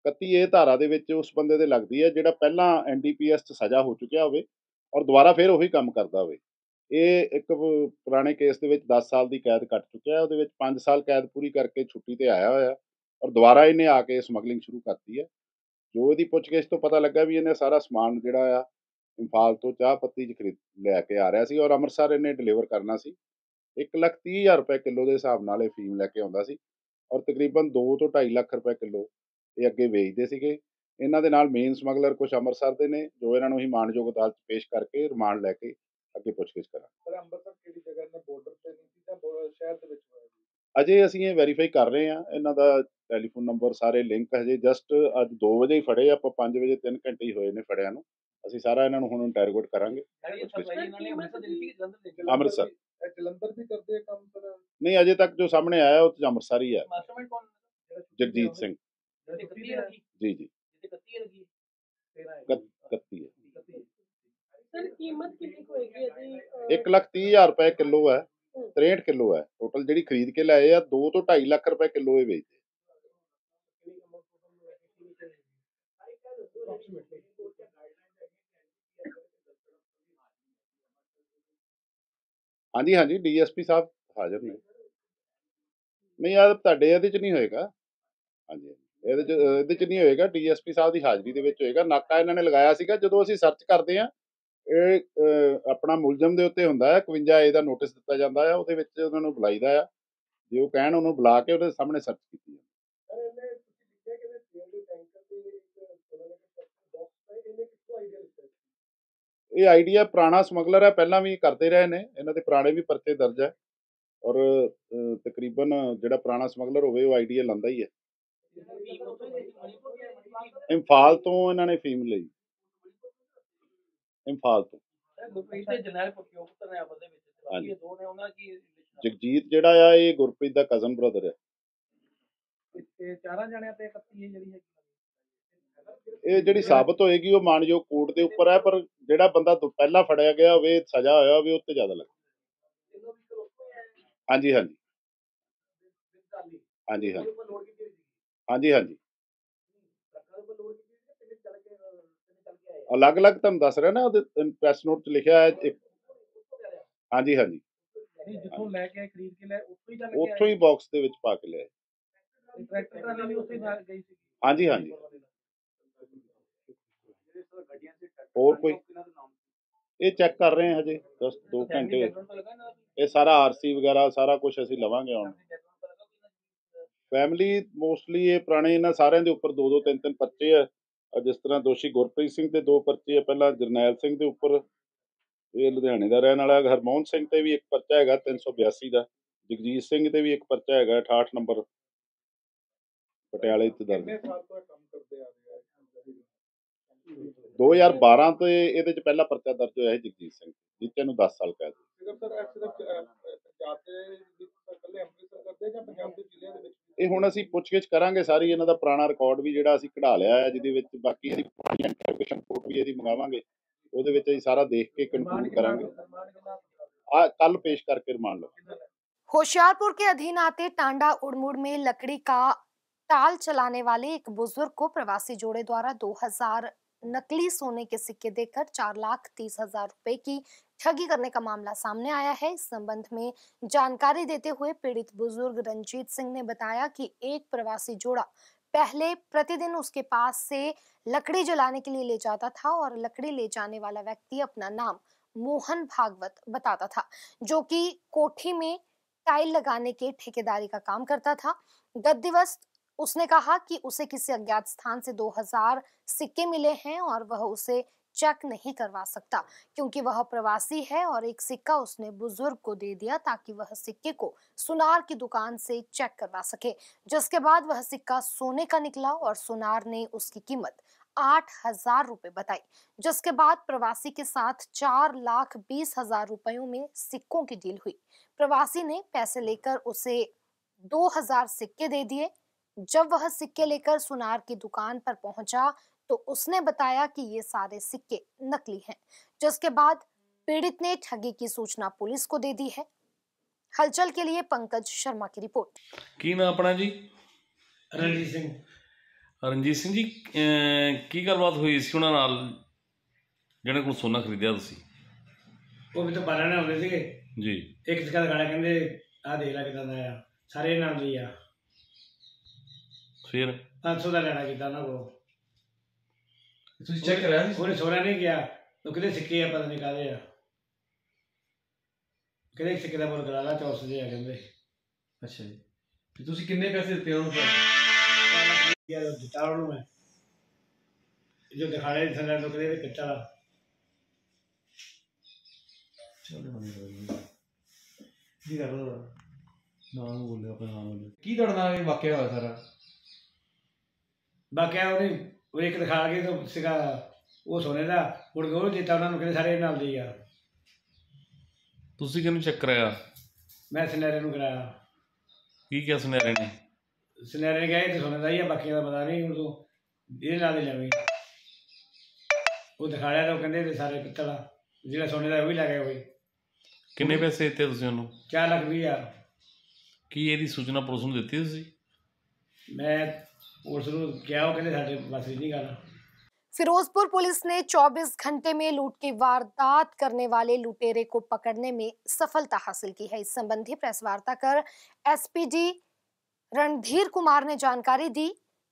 31 ਏ ਧਾਰਾ ਦੇ ਵਿੱਚ ਉਸ ਬੰਦੇ ਦੇ ਲੱਗਦੀ ਹੈ ਜਿਹੜਾ ਪਹਿਲਾਂ ਐਨਡੀਪੀਐਸ 'ਚ ਸਜ਼ਾ ਹੋ ਚੁੱਕਿਆ ਹੋਵੇ ਔਰ ਦੁਬਾਰਾ ਫਿਰ ਉਹੀ ਕੰਮ ਕਰਦਾ ਹੋਵੇ। ਇਹ ਇੱਕ ਪੁਰਾਣੇ ਕੇਸ ਦੇ ਵਿੱਚ 10 ਸਾਲ ਦੀ ਕੈਦ ਕੱਟ ਚੁੱਕਿਆ ਹੈ, ਉਹਦੇ ਵਿੱਚ 5 ਸਾਲ ਕੈਦ ਪੂਰੀ ਕਰਕੇ ਛੁੱਟੀ ਤੇ ਆਇਆ ਹੋਇਆ ਔਰ ਦੁਬਾਰਾ ਇਹਨੇ ਆ ਕੇ ਸਮਗਲਿੰਗ ਸ਼ੁਰੂ ਕਰਤੀ ਹੈ। ਜੋ ਇਹਦੀ ਪੁੱਛਗਿੱਛ ਤੋਂ ਪਤਾ ਲੱਗਾ ਵੀ ਇਹਨੇ ਸਾਰਾ ਸਮਾਨ ਜਿਹੜਾ ਆ ਇੰਫਾਲ ਤੋਂ ਚਾਹ ਪੱਤੀ ਚ ਖਰੀਦ ਲੈ ਕੇ ਆ ਰਿਹਾ ਸੀ ਔਰ ਅੰਮ੍ਰਿਤਸਰ ਇਹਨੇ ਡਿਲੀਵਰ ਕਰਨਾ ਸੀ। 1 ਲੱਖ ਤੀਹ ਹਜ਼ਾਰ ਰੁਪਏ ਕਿਲੋ ਦੇ ਹਿਸਾਬ ਨਾਲ ਇਹ ਫੀਮ ਲੈ ਕੇ ਆਉਂਦਾ ਸੀ ਔਰ ਤਕਰੀਬਨ 2 ਤੋਂ 2.5 ਲੱਖ ਰੁਪਏ ਕਿਲੋ ਇਹ ਅੱਗੇ ਵੇਚਦੇ ਸੀਗੇ। ਇਹਨਾਂ ਦੇ ਨਾਲ ਮੇਨ ਸਮਗਲਰ ਕੁਝ ਅੰਮ੍ਰਿਤਸਰ ਦੇ ਨੇ ਜੋ ਇਹਨਾਂ ਨੂੰ ਹੀ ਮਾਨਯੋਗ ਅਦਾਲਤ 'ਚ ਪੇਸ਼ ਕਰਕੇ ਰਿਮਾਂਡ ਲੈ ਕੇ ਅੱਗੇ ਪੁੱਛਗਿੱਛ ਪਰ ਅੰਮ੍ਰਿਤਸਰ ਕਿਹੜੀ ਜਗ੍ਹਾ ਨੇ ਬਾਰਡਰ ਤੇ ਨਹੀਂ ਸੀ ਬੋ- ਸ਼ਹਿਰ ਦੇ ਵਿੱਚ ਹੋਇਆ ਜੀ ਅਜੇ ਅਸੀਂ ਇਹ ਵੈਰੀਫਾਈ ਕਰ ਰਹੇ ਹਾਂ। ਇਹਨਾਂ ਦਾ ਟੈਲੀਫੋਨ ਨੰਬਰ ਸਾਰੇ ਲਿੰਕ ਹਜੇ ਜਸਟ ਅੱਜ 2 ਵਜੇ ਹੀ ਫੜੇ ਆਪਾਂ 5 ਵਜੇ 3 ਘੰਟੇ ਹੀ ਹੋਏ ਨੇ ਫੜਿਆ ਨੂੰ। ਅਸੀਂ ਸਾਰਾ ਇਹਨਾਂ ਨੂੰ ਹੁਣ ਇੰਟਰੋਗੇਟ ਕਰਾਂਗੇ। ਅੰਮ੍ਰਿਤਸਰ। ਇਹ ਜਲੰਧਰ ਵੀ ਕਰਦੇ ਆ ਕੰਮ ਸਰ ਨਹੀਂ ਅਜੇ ਤੱਕ ਜੋ ਸਾਹਮਣੇ ਆਇਆ ਉਹ ਤੇ ਅੰਮ੍ਰਿਤਸਰ ਹੀ ਹੈ ਜਗਜੀਤ ਸਿੰਘ। ਜੀ ਜੀ। ਜਿਹਦੇ ਕੱਤੀ ਲੱਗੀ ਤੇਰਾ ਹੈ। ਕੱਤ- 31 ਹੈ। ਸਰ ਕੀਮਤ ਕਿੰਨੀ ਹੋਏਗੀ ਇਹਦੀ? ਅਹ, 1 ਲੱਖ ਤੀਹ ਹਜ਼ਾਰ ਰੁਪਏ ਕਿਲੋ ਹੈ 63 ਕਿਲੋ ਹੈ। ਟੋਟਲ ਜਿਹੜੀ ਖਰੀਦ ਕੇ ਲਾਏ ਆ 2 ਤੋਂ 2.5 ਲੱਖ ਰੁਪਏ ਕਿਲੋ ਇਹ ਵੇਚਦੇ ਹਾਂਜੀ ਹਾਂਜੀ, ਡੀਐਸਪੀ ਸਾਹਿਬ ਹਾਜ਼ਰ ਨੇ। ਨਹੀਂ ਆ ਤੁਹਾਡੇ ਇਹਦੇ ਚ ਨਹੀਂ ਹੋਏਗਾ। ਹਾਂਜੀ ਇਹਦੇ ਚ ਇਹਦੇ ਚ ਨਹੀਂ ਹੋਏਗਾ, ਡੀਐਸਪੀ ਸਾਹਿਬ ਦੀ ਹਾਜ਼ਰੀ ਦੇ ਵਿੱਚ ਹੋਏਗਾ। ਨਾਕਾ ਇਹਨਾਂ ਨੇ ਲਗਾਇਆ ਸੀਗਾ, ਜਦੋਂ ਅਸੀਂ ਸਰਚ ਕਰਦੇ ਆ ਇਹ ਆਪਣਾ ਮੁਲਜ਼ਮ ਦੇ ਉੱਤੇ ਹੁੰਦਾ ਹੈ 51 ਏ ਦਾ ਨੋਟਿਸ ਦਿੱਤਾ ਜਾਂਦਾ ਹੈ, ਉਹਦੇ ਵਿੱਚ ਉਹਨਾਂ ਨੂੰ ਬੁਲਾਈਦਾ ਆ ਜੇ ਉਹ ਕਹਿਣ ਉਹਨੂੰ ਬੁਲਾ ਕੇ ਉਹਦੇ ਸਾਹਮਣੇ ਸਰਚ ਕੀਤੀ ਜਾਂਦੀ ਸਰ ਇਹਨੇ ਤੁਸੀਂ ਲਿਖਿਆ ਕਿ ਤੇਲ ਦੇ ਟੈਂਕਰ ਤੇ ਇੱਕ ਸੋਨਾ ਦੇ ਬਾਕਸ ਹੈ ਇਹਨੇ ਕਿੱਥੋਂ ਆਈਡੀਆ ਲਿੱਤਾ ਸੀ? ਇਹ ਆਈਡੀਆ ਪੁਰਾਣਾ ਸਮਗਲਰ ਹੈ ਪਹਿਲਾਂ ਵੀ ਕਰਦੇ ਰਹੇ ਨੇ ਇਹਨਾਂ ਦੇ ਪੁਰਾਣੇ ਵੀ ਪਰਚੇ ਦਰਜ ਹੈ ਔਰ ਤਕਰੀਬਨ ਜਿਹੜਾ ਪੁਰਾਣਾ ਸਮਗਲਰ ਹੋਵੇ ਉਹ ਆਈਡੀਆ ਲੰਦਾ ਹੀ ਹੈ। ਇੰਫਾਲ ਤੋਂ ਇਹਨਾਂ ਨੇ ਫੀਮ ਲਈ। ਇੰਫਾਲ ਤੋਂ। ਜਗਜੀਤ ਜਿਹੜਾ ਆ ਇਹ ਗੁਰਪ੍ਰੀਤ ਦਾ ਕਜ਼ਨ ਬ੍ਰਦਰ ਹੈ ਤੇ ਚਾਰਾਂ ਜਣਿਆਂ ਤੇ ਕੱਤੀ ਹੈ ਜਿਹੜੀ ਹੈਗੀ ਇਹ ਜਿਹੜੀ ਸਾਬਤ ਹੋਏਗੀ ਉਹ ਮਾਨਯੋਗ ਕੋਰਟ ਦੇ ਉੱਪਰ ਹੈ ਪਰ ਜਿਹੜਾ ਬੰਦਾ ਤੋਂ ਪਹਿਲਾਂ ਫੜਿਆ ਗਿਆ ਹੋਵੇ ਸਜ਼ਾ ਹੋਇਆ ਹੋਵੇ ਉਹ ਤੇ ਜ਼ਿਆਦਾ ਲੱਗੇ ਹਾਂਜੀ ਹਾਂਜੀ। ਹਾਂਜੀ ਸੀ ਹਾਂਜੀ ਹਾਂਜੀ। ਅਲੱਗ-ਅਲੱਗ ਤੁਹਾਨੂੰ ਦੱਸ ਰਿਹਾ ਨਾ ਉਹਦੇ ਪ੍ਰੈਸ ਨੋਟ 'ਚ ਲਿਖਿਆ ਹੈ ਇੱਕ ਹਾਂਜੀ ਹਾਂਜੀ। ਜਿੱਥੋਂ ਲੈ ਕੇ ਖਰੀਦ ਕੇ ਲੈ ਉੱਥੋਂ ਹੀ ਚੱਲ ਉੱਥੋਂ ਹੀ ਬਾਕਸ ਦੇ ਵਿੱਚ ਪਾ ਕੇ ਲਿਆਏ। ਆਏ ਟਰੈਕਟਰ ਟਰਾਲੀ ਵੀ ਉੱਥੇ ਹੀ ਨਾਲ ਗਈ ਸੀ ਹਾਂਜੀ ਹਾਂਜੀ। ਹੋਰ ਕੋਈ? ਇਹ ਚੈੱਕ ਕਰ ਰਹੇ ਹਾਂ ਹਜੇ 10 2 ਘੰਟੇ ਇਹ ਸਾਰਾ ਆਰਸੀ ਵਗੈਰਾ ਸਾਰਾ ਕੁਝ ਅਸੀਂ ਲਵਾਂਗੇ ਹੁਣ। ਫੈਮਿਲੀ ਮੋਸਟਲੀ ਇਹ ਪੁਰਾਣੇ ਇਹਨਾਂ ਸਾਰਿਆਂ ਦੇ ਉੱਪਰ ਦੋ ਦੋ ਤਿੰਨ ਤਿੰਨ ਪਰਚੇ ਆ। ਜਿਸ ਤਰ੍ਹਾਂ ਦੋਸ਼ੀ ਗੁਰਪ੍ਰੀਤ ਸਿੰਘ ਤੇ ਦੋ ਪਰਚੇ ਆ ਪਹਿਲਾਂ ਜਰਨੈਲ ਸਿੰਘ ਦੇ ਉੱਪਰ। ਇਹ ਲੁਧਿਆਣੇ ਦਾ ਰਹਿਣ ਵਾਲਾ ਹਰਮੋਹਨ ਸਿੰਘ ਤੇ ਵੀ ਇੱਕ ਪਰਚਾ ਹੈਗਾ 382 ਦਾ। ਜਗਜੀਤ ਸਿੰਘ ਤੇ ਵੀ ਇੱਕ ਪਰਚਾ ਹੈਗਾ 68 ਨੰਬਰ। ਪਟਿਆਲੇ ਤੇ ਦਰਜ ਕਿੰਨੇ ਸਾਲ ਤੋਂ ਇਹ ਕੰਮ ਕਰਦੇ ਆ ਰਹੇ ਆ 2012 ਤੇ ਇਹਦੇ ਚ ਪਹਿਲਾ ਪਰਚਾ ਦਰਜ ਹੋਇਆ ਹੈ ਜਗਜੀਤ ਸਿੰਘ ਜਿੱਤੇ ਨੂੰ 10 ਸਾਲ ਕੈਦ ਸਿਰਫ ਸਰ ਇਹ ਸਿਰਫ ਅਹ, ਪੰਜਾਬ ਦੇ ਵਿੱਚ ਇਕੱਲੇ ਅੰਮ੍ਰਿਤਸਰ ਕਰਦੇ ਆ ਜਾਂ ਪੰਜਾਬ ਦੇ ਜ਼ਿਲ੍ਹਿਆਂ ਦੇ ਵਿੱਚ ਵੀ? ਇਹ ਹੁਣ ਅਸੀਂ ਪੁੱਛਗਿੱਛ ਕਰਾਂਗੇ ਸਾਰੀ ਇਹਨਾਂ ਦਾ ਪੁਰਾਣਾ ਰਿਕਾਰਡ ਵੀ ਜਿਹੜਾ ਅਸੀਂ ਕਢਾ ਲਿਆ ਹੈ ਜਿਹਦੇ ਵਿੱਚ ਬਾਕੀ ਇਹਦੀ ਪੁਰਾਣੀ ਇੰਟਰੋਗੇਸ਼ਨ ਰਿਪੋਰਟ ਵੀ ਇਹਦੀ ਮੰਗਾਵਾਂਗੇ ਉਹਦੇ ਵਿੱਚ ਅਸੀਂ ਸਾਰਾ ਦੇਖ ਕੇ ਕਨਕਲੂਡ ਕਰਾਂਗੇ ਆ ਕੱਲ ਪੇਸ਼ ਕਰਕੇ ਰਿਮਾਂਡ ਲਓ होशियारपुर के अधीन आते टांडा उड़मुड़ में लकड़ी का टाल चलाने वाले एक बुजुर्ग को प्रवासी जोड़े द्वारा 2000 नकली सोने के सिक्के देकर चार लाख तीस हज़ार रुपए की ठगी करने का मामला सामने आया है। इस संबंध में जानकारी देते हुए पीड़ित बुज़ुर्ग रंजीत सिंह ने बताया कि एक प्रवासी जोड़ा पहले प्रतिदिन उसके पास से लकड़ी जलाने के लिए ले जाता था और लकड़ी ले जाने वाला व्यक्ति अपना नाम मोहन भागवत बताता था, जो कि कोठी में टाइल लगाने के ठेकेदारी का काम करता था। गत दिवस उसने कहा कि उसे किसी अज्ञात स्थान से 2000 सिक्के मिले हैं और वह उसे चेक नहीं करवा सकता, क्योंकि वह प्रवासी है और एक सिक्का उसने बुज़ुर्ग को दे दिया ताकि वह सिक्के को सुनार की दुकान से चेक करवा सके। जिसके बाद वह सिक्का सोने का निकला और सुनार ने उसकी कीमत आठ हज़ार रुपए बताई। जिसके बाद प्रवासी के साथ चार लाख बीस हज़ार रुपयों में सिक्कों की डील हुई। प्रवासी ने पैसे लेकर उसे 2000 सिक्के दे दिए जब वह सिक्के लेकर सुनार की दुकान पर पहुंचा तो उसने बताया कि ये सारे सिक्के नकली हैं जिसके बाद पीड़ित ने ठगी की सूचना पुलिस को दे दी है हलचल के लिए पंकज शर्मा की रिपोर्ट ਕੀ ਨਾਂ ਆਪਣਾ ਜੀ ਰਣਜੀਤ ਸਿੰਘ ਰਣਜੀਤ ਸਿੰਘ ਜੀ ਅਹ ਕੀ ਗੱਲਬਾਤ ਹੋਈ ਸੀ ਉਹਨਾਂ ਨਾਲ ਜਿਹਨਾਂ ਕੋਲ ਸੋਨਾ ਖਰੀਦਿਆ ਤੁਸੀਂ ਉਹ ਵੀ ਤਾਂ ਬਾਰਾਂ ਨੇ ਆਉਂਦੇ ਸੀਗੇ ਜੀ ਇੱਕ ਸਿੱਕਾ ਦਿਖਾਇਆ ਕਹਿੰਦੇ ਆਹ ਦੇਖ ਲੈ ਕਿਦਾਂ ਦਾ ਆ ਸਾਰੇ ਨਾਮ ਦੀ ਆ ਫਿਰ 500 ਦਾ ਲੈਣਾ ਕੀਤਾ ਉਹਨਾਂ ਕੋਲ? ਤੁਸੀਂ ਚੈੱਕ ਕਰਾਇਆ ਸੀ? ਉਹਨੇ ਸੋਨਾ ਨਹੀਂ ਗਿਆ ਉਹ ਕਹਿੰਦੇ ਸਿੱਕੇ ਆ ਪਤਾ ਨਹੀਂ ਕਾਹਦੇ ਆ। ਕਹਿੰਦੇ ਸਿੱਕੇ ਦਾ ਮੁੱਲ ਕਰਾ ਲਾ 400 ਦੇ ਆ ਕਹਿੰਦੇ। ਅੱਛਾ ਜੀ। ਤੇ ਤੁਸੀਂ ਕਿੰਨੇ ਪੈਸੇ ਦਿੱਤੇ ਉਹਨੂੰ ਫਿਰ? ਯਾਰ ਦਿੱਤਾ ਉਹਨੂੰ ਮੈਂ। ਜੋ ਦਿਖਾੜੇ ਥੱਲੇ ਤੋਂ ਕਹਿੰਦੇ ਕੱਚਾ ਲਾ ਕੀ ਕਰ ਰਿਹਾ ਨਾਮ ਬੋਲੇ ਆਪਣਾ ਨਾਮ ਬੋਲੇ ਕੀ ਤੁਹਾਡੇ ਇਹ ਵਾਕਿਆ ਹੋਇਆ ਸਾਰਾ? ਬਾਕੀ ਉਹਨੇ ਉਹ ਇੱਕ ਦਿਖਾ ਕੇ ਤਾਂ ਸੀਗਾ ਉਹ ਸੋਨੇ ਦਾ ਮੁੜ ਕੇ ਉਹ ਦਿੱਤਾ ਉਹਨਾਂ ਨੂੰ ਕਹਿੰਦੇ ਸਾਰੇ ਨਾਲ ਦੀ ਆ। ਤੁਸੀਂ ਕਿਹਨੂੰ ਚੈੱਕ ਕਰਾਇਆ? ਮੈਂ ਸਨੈਰੇ ਨੂੰ ਕਰਾਇਆ। ਕੀ ਕਿਹਾ ਸੁਨਿਆਰੇ ਨੇ? ਸਨੈਰੇ ਗਏ ਤੇ ਸੋਨੇ ਦਾ ਹੀ ਆ ਬਾਕੀਆਂ ਦਾ ਪਤਾ ਨਹੀਂ ਹੁਣ ਤੂੰ ਇਹਦੇ ਨਾਲ ਹੀ ਜਾਵੀਂ। ਉਹ ਦਿਖਾ ਲਿਆ ਤਾਂ ਉਹ ਕਹਿੰਦੇ ਤੇ ਸਾਰੇ ਪਿੱਤਲ ਆ ਜਿਹੜਾ ਸੋਨੇ ਦਾ ਉਹ ਵੀ ਲੈ ਗਏ ਕੋਈ ਕਿੰਨੇ ਪੈਸੇ ਦਿੱਤੇ ਤੁਸੀਂ ਉਹਨੂੰ? 4 ਲੱਖ ਵੀਹ ਆ ਕੀ ਇਹਦੀ ਸੂਚਨਾ ਪੁਲਿਸ ਨੂੰ ਦਿੱਤੀ ਤੁਸੀਂ? ਮੈਂ ਉਸ ਨੂੰ ਕਿਹਾ ਉਹ ਕਹਿੰਦੇ ਸਾਡੇ ਬਸ ਨਹੀਂ ਗੱਲ फिरोजपुर पुलिस ने 24 घंटे में लूट की वारदात करने वाले लुटेरे को पकड़ने में सफलता हासिल की है इस संबंधी प्रेस वार्ता कर एसपीडी रणधीर कुमार ने जानकारी दी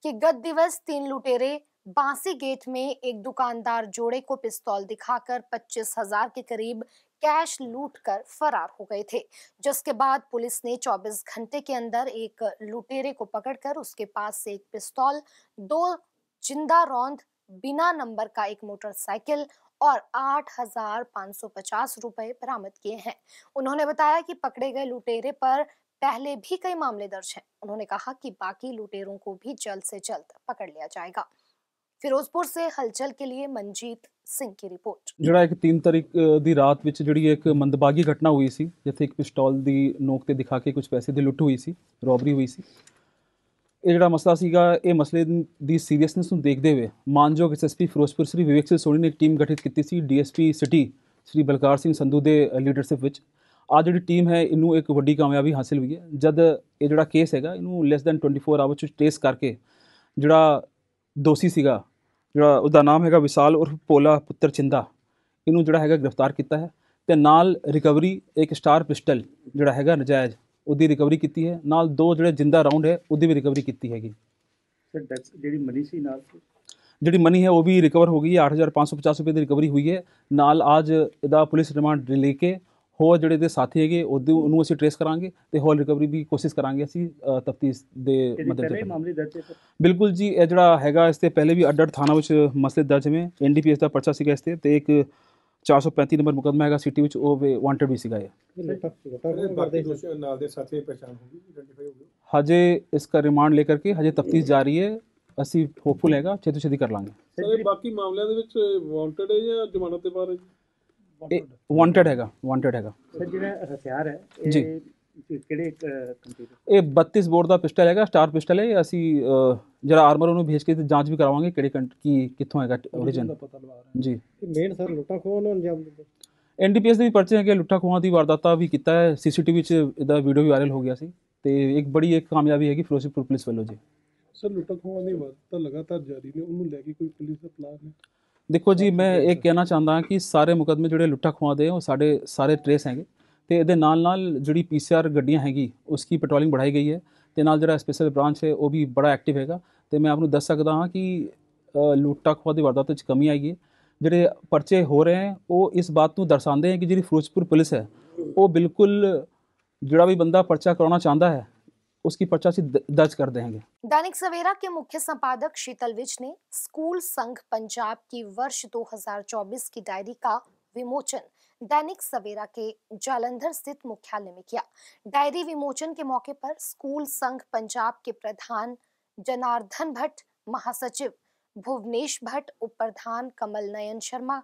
कि गत दिवस तीन लुटेरे बांसी गेट में एक दुकानदार जोड़े को पिस्तौल दिखाकर पच्चीस हजार के करीब कैश लूट कर फरार हो गए थे, जिसके बाद पुलिस ने 24 घंटे के अंदर एक लुटेरे को पकड़कर उसके पास से एक पिस्तौल, दो ज़िंदा रौंद, बिना नंबर का एक मोटरसाइकिल और आठ हज़ार पाँच सौ पचास रुपए बरामद किए हैं। उन्होंने बताया कि पकड़े गए लुटेरे पर पहले भी कई मामले दर्ज हैं। उन्होंने कहा कि बाकी लुटेरों को भी जल्द से जल्द पकड़ लिया जाएगा। फिरोजपुर से हलचल के लिए मंजीत ਸਿੰਘ ਕੀ ਰਿਪੋਰਟ ਜਿਹੜਾ ਇੱਕ 3 ਤਰੀਕ ਦੀ ਰਾਤ ਵਿੱਚ ਜਿਹੜੀ ਇੱਕ ਮੰਦਭਾਗੀ ਘਟਨਾ ਹੋਈ ਸੀ, ਜਿੱਥੇ ਇੱਕ ਪਿਸਟਲ ਦੀ ਨੋਕ ਤੇ ਦਿਖਾ ਕੇ ਕੁਝ ਪੈਸੇ ਦੀ ਲੁੱਟ ਹੋਈ ਸੀ, ਰੋਬਰੀ ਹੋਈ ਸੀ, ਇਹ ਜਿਹੜਾ ਮਸਲਾ ਸੀਗਾ, ਇਹ ਮਸਲੇ ਦੀ ਸੀਰੀਅਸਨੈਸ ਨੂੰ ਦੇਖਦੇ ਹੋਏ ਮਾਨਜੋਗ ਐਸਐਸਪੀ ਫਿਰੋਜ਼ਪੁਰ ਸ੍ਰੀ ਵਿਵੇਕ ਸਿੰਘ ਸੋਣੀ ਨੇ ਇੱਕ ਟੀਮ ਗਠਿਤ ਕੀਤੀ ਸੀ, ਡੀਐਸਪੀ ਸਿਟੀ ਸ੍ਰੀ ਬਲਕਾਰ ਸਿੰਘ ਸੰਧੂ ਦੇ ਲੀਡਰਸ਼ਿਪ ਵਿੱਚ। ਆ ਜਿਹੜੀ ਟੀਮ ਹੈ, ਇਹਨੂੰ ਇੱਕ ਵੱਡੀ ਕਾਮਯਾਬੀ ਹਾਸਲ ਹੋਈ ਹੈ। ਜਦ ਇਹ ਜਿਹੜਾ ਕੇਸ ਹੈਗਾ, ਇਹਨੂੰ ਲੈਸ ਦੈਨ 24 ਆਵਰ ਚ ਟ੍ਰੇਸ ਕਰਕੇ ਜਿਹੜਾ ਦੋਸ਼ੀ ਸੀਗਾ ਜਿਹੜਾ ਉਹਦਾ ਨਾਮ ਹੈਗਾ ਵਿਸਾਲ ਉਰਫ ਪੋਲਾ ਪੁੱਤਰ ਚਿੰਦਾ। ਇਹਨੂੰ ਜਿਹੜਾ ਹੈਗਾ ਗ੍ਰਿਫਤਾਰ ਕੀਤਾ ਹੈ ਤੇ ਨਾਲ ਰਿਕਵਰੀ ਇੱਕ ਸਟਾਰ ਪਿਸਟਲ ਜਿਹੜਾ ਹੈਗਾ ਨਜਾਇਜ਼ ਉਹਦੀ ਰਿਕਵਰੀ ਕੀਤੀ ਹੈ। ਨਾਲ ਦੋ ਜਿਹੜੇ ਜਿੰਦਾ ਰਾਉਂਡ ਹੈ ਉਹਦੀ ਵੀ ਰਿਕਵਰੀ ਕੀਤੀ ਹੈਗੀ। ਜਿਹੜੀ ਮਨੀ ਸੀ ਨਾਲ? ਜਿਹੜੀ ਮਨੀ ਹੈ ਉਹ ਵੀ ਰਿਕਵਰ ਹੋ ਗਈ ਹੈ। 8550 ਰੁਪਏ ਦੀ ਰਿਕਵਰੀ ਹੋਈ ਹੈ। ਨਾਲ ਅੱਜ ਇਹਦਾ ਪੁਲਿਸ ਰਿਮਾਂਡ ਲੈ ਕੇ ਹੋਰ ਜਿਹੜੇ ਦੇ ਸਾਥੀ ਹੈਗੇ ਉਹਦੇ ਉਹਨੂੰ ਅਸੀਂ ਟ੍ਰੇਸ ਕਰਾਂਗੇ ਤੇ ਹੋਰ ਰਿਕਵਰੀ ਵੀ ਕੋਸ਼ਿਸ਼ ਕਰਾਂਗੇ ਅਸੀਂ ਤਫਤੀਸ਼ ਦੇ ਮਦਦ ਨਾਲ ਮਾਮਲੇ ਦਰਜ ਬਿਲਕੁਲ ਜੀ ਇਹ ਜਿਹੜਾ ਹੈਗਾ ਇਸ ਤੇ ਪਹਿਲੇ ਵੀ ਅੱਡ ਅੱਡ ਥਾਣਾ ਵਿੱਚ ਮਸਲੇ ਦਰਜ ਨੇ। ਐਨਡੀਪੀਐਸ ਦਾ ਪਰਚਾ ਸੀਗਾ ਇਸ ਤੇ ਤੇ ਇੱਕ 435 ਨੰਬਰ ਮੁਕੱਦਮਾ ਹੈਗਾ ਸਿਟੀ ਵਿੱਚ ਉਹ ਵਾਂਟਡ ਵੀ ਸੀਗਾ ਇਹ। ਬਾਕੀ ਦੋਸ਼ੀ ਨਾਲ ਦੇ ਸਾਥੀ ਦੀ ਪਛਾਣ ਹੋ ਗਈ ਆਇਡੈਂਟੀਫਾਈ ਹੋ ਗਈ ਹਜੇ ਇਸ ਦਾ ਰਿਮਾਂਡ ਲੈ ਕਰਕੇ ਹਜੇ ਤਫਤੀਸ਼ ਜਾਰੀ ਹੈ। ਅਸੀਂ ਹੋਪਫੁਲ ਹੈਗਾ ਛੇਤੀ ਛੇਤੀ ਕਰ ਲਾਂਗੇ। ਸਰ ਬਾਕੀ ਮਾਮਲਿਆਂ ਦੇ ਵਿੱਚ ਵਾਂਟਡ ਹੈ ਜਾਂ ਜ਼ਮਾਨਤ ਤੇ ਬਾਹਰ ਹੈ ਵਾਂਟਡ ਹੈਗਾ ਵਾਂਟਡ ਹੈਗਾ। ਸਰ ਜਿਹੜਾ ਹਥਿਆਰ ਹੈ ਜੀ। ਇਹ ਕਿਹੜੇ ਕੰਪਨੀ ਇਹ 32 ਬੋਰ ਦਾ ਪਿਸਟਲ ਹੈਗਾ ਸਟਾਰ ਪਿਸਟਲ ਹੈ ਅਸੀਂ ਜਿਹੜਾ ਆਰਮਰ ਉਹਨੂੰ ਭੇਜ ਕੇ ਤੇ ਜਾਂਚ ਵੀ ਕਰਾਵਾਂਗੇ ਕਿਹੜੇ ਕੀ ਕਿੱਥੋਂ ਹੈਗਾ origin ਪਤਾ ਲਵਾ ਰਹੇ ਜੀ। ਮੇਨ ਸਰ ਲੁੱਟਾਂ ਖੋਹ ਨੂੰ ਅੰਜਾਮ ਦਿੰਦੇ ਐਨਡੀਪੀਐਸ ਦੇ ਵੀ ਪਰਚੇ ਹੈਗੇ ਲੁੱਟਾ ਖੋਹਾਂ ਦੀ ਵਾਰਦਾਤਾਂ ਵੀ ਕੀਤਾ ਹੈ ਸੀਸੀਟੀਵੀ 'ਚ ਇਹਦਾ ਵੀਡੀਓ ਵੀ ਵਾਇਰਲ ਹੋ ਗਿਆ ਸੀ ਤੇ ਇੱਕ ਬੜੀ ਇੱਕ ਕਾਮਯਾਬੀ ਹੈਗੀ ਫਿਰੋਜ਼ਪੁਰ ਪੁਲਿਸ ਵੱਲੋਂ ਜੀ। ਸਰ ਲੁੱਟਾਂ ਖੋਹਾਂ ਦੀ ਵਾਰਤਾ ਲਗਾਤਾਰ ਜਾਰੀ ਨੇ ਉਹਨੂੰ ਲੈ ਕੇ ਕੋਈ ਪੁਲਿਸ ਦਾ ਪਲਾਨ ਹੈ? ਦੇਖੋ ਜੀ, ਮੈਂ ਇਹ ਕਹਿਣਾ ਚਾਹੁੰਦਾ ਹਾਂ ਕਿ ਸਾਰੇ ਮੁਕਦਮੇ ਜਿਹੜੇ ਲੁੱਟਾ ਖਵਾ ਦੇ, ਉਹ ਸਾਡੇ ਸਾਰੇ ਟ੍ਰੇਸ ਹੈਗੇ। ਤੇ ਇਹਦੇ ਨਾਲ ਨਾਲ ਜਿਹੜੀ ਪੀਸੀਆਰ ਗੱਡੀਆਂ ਹੈਗੀ ਉਸ ਦੀ ਪੈਟਰੋਲਿੰਗ ਵਧਾਈ ਗਈ ਹੈ। ਤੇ ਨਾਲ ਜਿਹੜਾ ਸਪੈਸ਼ਲ ਬ੍ਰਾਂਚ ਹੈ, ਉਹ ਵੀ ਬੜਾ ਐਕਟਿਵ ਹੈਗਾ। ਤੇ ਮੈਂ ਆਪ ਨੂੰ ਦੱਸ ਸਕਦਾ ਹਾਂ ਕਿ ਲੁੱਟਾ ਖਵਾ ਦੀ ਵਾਰਦਾਤ ਵਿੱਚ ਕਮੀ ਆਈ ਹੈ। ਜਿਹੜੇ ਪਰਚੇ ਹੋ ਰਹੇ ਹਨ ਉਹ ਇਸ ਬਾਤ ਨੂੰ ਦਰਸਾਉਂਦੇ ਹਨ ਕਿ ਜਿਹੜੀ ਫਿਰੋਜ਼ਪੁਰ ਪੁਲਿਸ ਹੈ, ਉਹ ਬਿਲਕੁਲ ਜਿਹੜਾ ਵੀ ਬੰਦਾ ਪਰਚਾ ਕਰਾਉਣਾ ਚਾਹੁੰਦਾ ਹੈ उसकी पर्चासी दर्ज कर देंगे। दैनिक सवेरा के मुख्य संपादक शीतल विज ने स्कूल संघ पंजाब की वर्ष 2024 की डायरी का विमोचन दैनिक सवेरा के जालंधर स्थित मुख्यालय में किया। डायरी विमोचन के मौके पर स्कूल संघ पंजाब के प्रधान जनार्दन भट्ट, महासचिव भुवनेश भट्ट उप प्रधान कमल नयन शर्मा,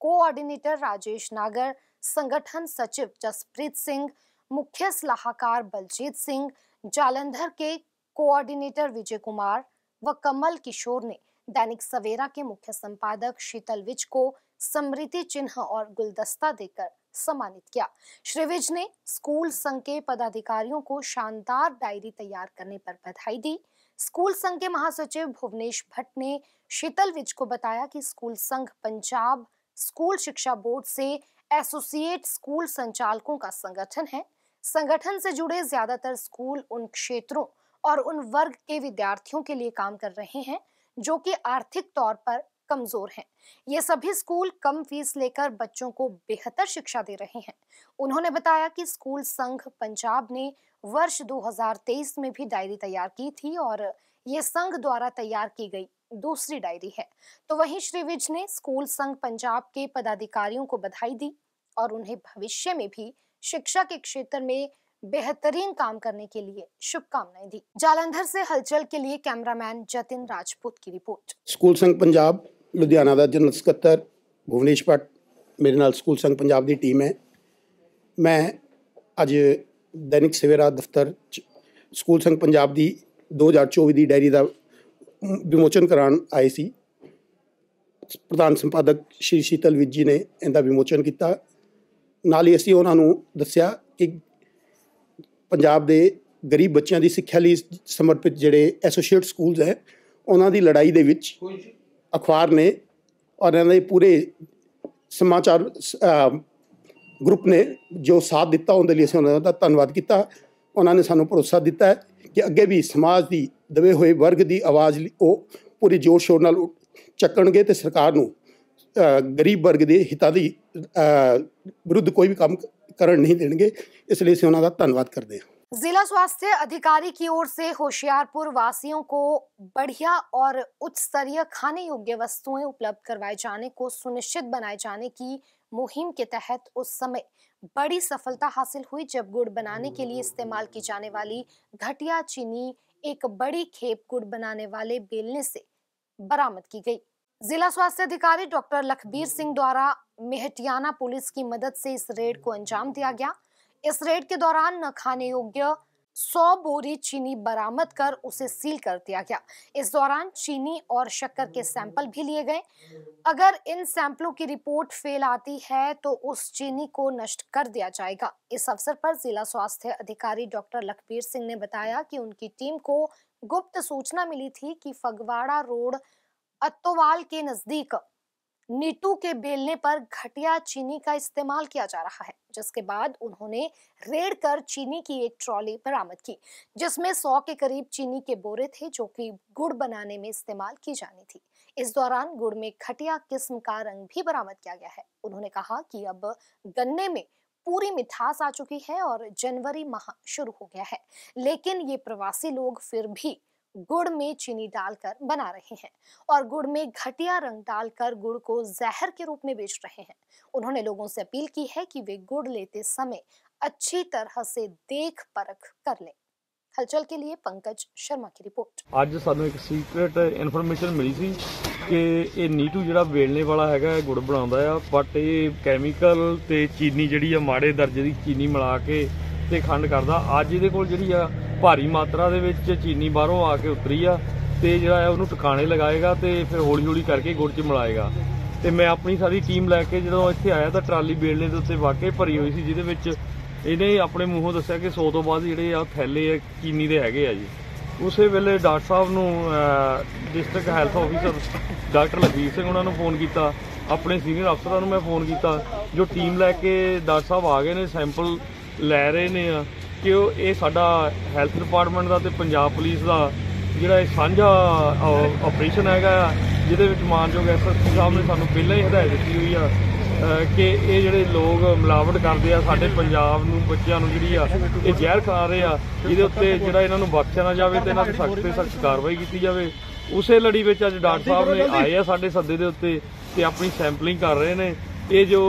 कोऑर्डिनेटर राजेश नागर, संगठन सचिव जसप्रीत सिंह, मुख्य सलाहकार बलजीत सिंह जालंधर के कोऑर्डिनेटर विजय कुमार व कमल किशोर ने दैनिक सवेरा के मुख्य संपादक शीतल विज को स्मृति चिन्ह और गुलदस्ता देकर सम्मानित किया। श्री विज ने स्कूल संघ के पदाधिकारियों को शानदार डायरी तैयार करने पर बधाई दी। स्कूल संघ के महासचिव भुवनेश भट्ट ने शीतल विज को बताया कि स्कूल संघ पंजाब स्कूल शिक्षा बोर्ड से एसोसिएट स्कूल संचालकों का संगठन है। संगठन से जुड़े ज़्यादातर स्कूल उन क्षेत्रों और उन वर्ग के विद्यार्थियों के लिए काम कर रहे हैं, जो कि आर्थिक तौर पर कमज़ोर हैं। ये सभी स्कूल कम फ़ीस लेकर बच्चों को बेहतर शिक्षा दे रहे हैं। उन्होंने बताया कि स्कूल संघ पंजाब ने वर्ष 2023 में भी डायरी तैयार की थी और ये संघ द्वारा तैयार की गई दूसरी डायरी है। तो वहीं श्री विज ने स्कूल संघ पंजाब के पदाधिकारियों को बधाई दी और उन्हें भविष्य में भी शिक्षा के क्षेत्र में बेहतरीन काम करने के लिए शुभकामनाएं दी जालंधर से हलचल के लिए कैमरामैन जतिन राजपूत की रिपोर्ट ਸਕੂਲ ਸੰਘ ਪੰਜਾਬ ਲੁਧਿਆਣਾ ਦਾ ਜਨਰਲ ਸਕੱਤਰ ਭੁਵਨੇਸ਼ ਭੱਟ ਮੇਰੇ ਨਾਲ ਸਕੂਲ ਸੰਘ ਪੰਜਾਬ ਦੀ ਟੀਮ ਹੈ ਮੈਂ ਅੱਜ ਦੈਨਿਕ ਸਵੇਰਾ ਦਫ਼ਤਰ 'ਚ ਸਕੂਲ ਸੰਘ ਪੰਜਾਬ ਦੀ 2024 ਦੀ ਡਾਇਰੀ ਦਾ ਵਿਮੋਚਨ ਕਰਾਉਣ ਆਏ ਸੀ ਪ੍ਰਧਾਨ ਸੰਪਾਦਕ ਸ਼੍ਰੀ ਸ਼ੀਤਲ ਵਿਜ ਜੀ ਨੇ ਇਹਦਾ ਵਿਮੋਚਨ ਕੀਤਾ ਨਾਲ ਹੀ ਅਸੀਂ ਉਹਨਾਂ ਨੂੰ ਦੱਸਿਆ ਕਿ ਪੰਜਾਬ ਦੇ ਗਰੀਬ ਬੱਚਿਆਂ ਦੀ ਸਿੱਖਿਆ ਲਈ ਸਮਰਪਿਤ ਜਿਹੜੇ ਐਸੋਸੀਏਟ ਸਕੂਲਸ ਹੈ, ਉਹਨਾਂ ਦੀ ਲੜਾਈ ਦੇ ਵਿੱਚ ਅਖਬਾਰ ਨੇ ਔਰ ਇਹਨਾਂ ਦੇ ਪੂਰੇ ਸਮਾਚਾਰ ਗਰੁੱਪ ਨੇ ਜੋ ਸਾਥ ਦਿੱਤਾ, ਉਹਦੇ ਲਈ ਅਸੀਂ ਉਹਨਾਂ ਦਾ ਧੰਨਵਾਦ ਕੀਤਾ। ਉਹਨਾਂ ਨੇ ਸਾਨੂੰ ਭਰੋਸਾ ਦਿੱਤਾ ਕਿ ਅੱਗੇ ਵੀ ਸਮਾਜ ਦੀ ਦਬੇ ਹੋਏ ਵਰਗ ਦੀ ਆਵਾਜ਼ ਉਹ ਪੂਰੀ ਜੋਰ ਸ਼ੋਰ ਨਾਲ ਉ- ਚੱਕਣਗੇ ਤੇ ਸਰਕਾਰ ਨੂੰ ਗਰੀਬ ਵਰਗ ਦੇ ਹਿੱਤਾਂ ਦੀ ਅਹ, ਵਿਰੁੱਧ ਕੋਈ ਵੀ ਕੰਮ ਕਰਨ ਨਹੀਂ ਦੇਣਗੇ ਇਸ ਲਈ ਅਸੀਂ ਉਹਨਾਂ ਦਾ ਧੰਨਵਾਦ ਕਰਦੇ ਹਾਂ जिला स्वास्थ्य अधिकारी की ओर से होशियारपुर वासियों को बढ़िया और उच्च स्तरीय खाने योग्य वस्तुएं उपलब्ध करवाए जाने को सुनिश्चित बनाए जाने की मुहिम के तहत उस समय बड़ी सफलता हासिल हुई जब गुड़ बनाने के लिए इस्तेमाल की जाने वाली घटिया चीनी एक बड़ी खेप गुड़ बनाने वाले बेलने से बरामद की गई जिला स्वास्थ्य अधिकारी डॉक्टर लखबीर सिंह द्वारा मेहटियाना पुलिस की मदद से इस रेड को अंजाम दिया गया। इस रेड के दौरान न खाने योग्य 100 बोरी चीनी बरामद कर उसे सील कर दिया गया। इस दौरान चीनी और शक्कर के सैंपल भी लिए गए। अगर इन सैंपलों की रिपोर्ट फेल आती है तो उस चीनी को नष्ट कर दिया जाएगा। इस अवसर पर जिला स्वास्थ्य अधिकारी डॉक्टर लखबीर सिंह ने बताया कि उनकी टीम को गुप्त सूचना मिली थी कि फगवाड़ा रोड अत्तोवाल के नज़दीक नीटू के बेलने पर घटिया चीनी का इस्तेमाल किया जा रहा है, जिसके बाद उन्होंने रेड कर चीनी की एक ट्रॉली बरामद की, जिसमें 100 के करीब चीनी के बोरे थे जो कि गुड़ बनाने में इस्तेमाल की जानी थी। इस दौरान गुड़ में घटिया किस्म का रंग भी बरामद किया गया है। उन्होंने कहा कि अब गन्ने में पूरी मिठास आ चुकी है और जनवरी माह शुरू हो गया है, लेकिन ये प्रवासी लोग फिर भी गुड़ में चीनी डालकर बना रहे हैं और गुड़ में घटिया रंग डालकर गुड़ को जहर के रूप में बेच रहे हैं उन्होंने लोगों से अपील की है कि वे गुड़ लेते समय अच्छी तरह से देख परख कर लें हलचल के लिए पंकज शर्मा की रिपोर्ट ਅੱਜ ਸਾਨੂੰ ਇੱਕ ਸੀਕ੍ਰੇਟ ਇਨਫੋਰਮੇਸ਼ਨ ਮਿਲੀ ਸੀ ਕਿ ਇਹ ਨੀਟੂ ਜਿਹੜਾ ਵੇਲਣੇ ਵਾਲਾ ਹੈਗਾ ਇਹ ਗੁੜ ਬਣਾਉਂਦਾ ਆ ਬਟ ਇਹ ਕੈਮੀਕਲ ਤੇ ਚੀਨੀ ਜਿਹੜੀ ਆ ਮਾੜੇ ਦਰਜੇ ਦੀ ਚੀਨੀ ਮਿਲਾ ਕੇ ਤੇ ਖੰਡ ਕਰਦਾ। ਅੱਜ ਇਹਦੇ ਕੋਲ ਜਿਹੜੀ ਆ, ਭਾਰੀ ਮਾਤਰਾ ਦੇ ਵਿੱਚ ਚੀਨੀ ਬਾਹਰੋਂ ਆ ਕੇ ਉਤਰੀ ਆ ਤੇ ਜਿਹੜਾ ਹੈ ਉਹਨੂੰ ਟਿਕਾਣੇ ਲਗਾਏਗਾ ਤੇ ਫਿਰ ਹੌਲੀ ਹੌਲੀ ਕਰਕੇ ਗੁੜ 'ਚ ਮਿਲਾਏਗਾ। ਤੇ ਮੈਂ ਆਪਣੀ ਸਾਰੀ ਟੀਮ ਲੈ ਕੇ ਜਦੋਂ ਇੱਥੇ ਆਇਆ ਤਾਂ ਟਰਾਲੀ ਬੇਲਣੇ ਦੇ ਉੱਤੇ ਵਾਕਈ ਭਰੀ ਹੋਈ ਸੀ, ਜਿਹਦੇ ਵਿੱਚ ਇਹਨੇ ਆਪਣੇ ਮੂੰਹੋਂ ਦੱਸਿਆ ਕਿ 100 ਤੋਂ ਬਾਅਦ ਜਿਹੜੇ ਆ ਥੈਲੇ ਆ, ਚੀਨੀ ਦੇ ਹੈਗੇ ਆ ਜੀ। ਉਸੇ ਵੇਲੇ ਡਾਕਟਰ ਸਾਹਿਬ ਨੂੰ district health officer doctor Lakhvir Singh ਉਹਨਾਂ ਨੂੰ ਫੋਨ ਕੀਤਾ। ਆਪਣੇ ਸੀਨੀਅਰ ਅਫਸਰਾਂ ਨੂੰ ਮੈਂ ਫੋਨ ਕੀਤਾ। ਜੋ ਟੀਮ ਲੈ ਕੇ ਡਾਕਟਰ ਸਾਹਿਬ ਆ ਗਏ ਨੇ ਸੈਂਪਲ ਲੈ ਰਹੇ ਨੇ ਆ ਕਿ ਉਹ ਇਹ ਸਾਡਾ ਹੈਲਥ ਡਿਪਾਰਟਮੈਂਟ ਦਾ ਤੇ ਪੰਜਾਬ ਪੁਲਿਸ ਦਾ ਜਿਹੜਾ ਇਹ ਸਾਂਝਾ ਆਪਰੇਸ਼ਨ ਹੈਗਾ ਆ, ਜਿਹਦੇ ਵਿੱਚ ਮਾਨਯੋਗ ਐਸਐਸਪੀ ਸਾਹਿਬ ਨੇ ਸਾਨੂੰ ਪਹਿਲਾਂ ਹੀ ਹਦਾਇਤ ਦਿੱਤੀ ਹੋਈ ਆ ਕਿ ਇਹ ਜਿਹੜੇ ਲੋਕ ਮਿਲਾਵਟ ਕਰਦੇ ਆ ਸਾਡੇ ਪੰਜਾਬ ਨੂੰ ਬੱਚਿਆਂ ਨੂੰ ਜਿਹੜੀ ਆ ਇਹ ਜ਼ਹਿਰ ਖਾ ਰਹੇ ਆ ਇਹਦੇ ਉੱਤੇ ਜਿਹੜਾ ਇਹਨਾਂ ਨੂੰ ਬਖਸ਼ਿਆ ਨਾ ਜਾਵੇ ਤੇ ਇਹਨਾਂ ਤੇ ਸਖਤ ਤੇ ਸਖਤ ਕਾਰਵਾਈ ਕੀਤੀ ਜਾਵੇ। ਉਸੇ ਲੜੀ ਵਿੱਚ ਅੱਜ ਡਾਕਟਰ ਸਾਹਿਬ ਨੇ ਆਏ ਆ ਸਾਡੇ ਸੱਦੇ ਦੇ ਉੱਤੇ ਤੇ ਆਪਣੀ ਸੈਂਪਲਿੰਗ ਕਰ ਰਹੇ ਨੇ। ਇਹ ਜੋ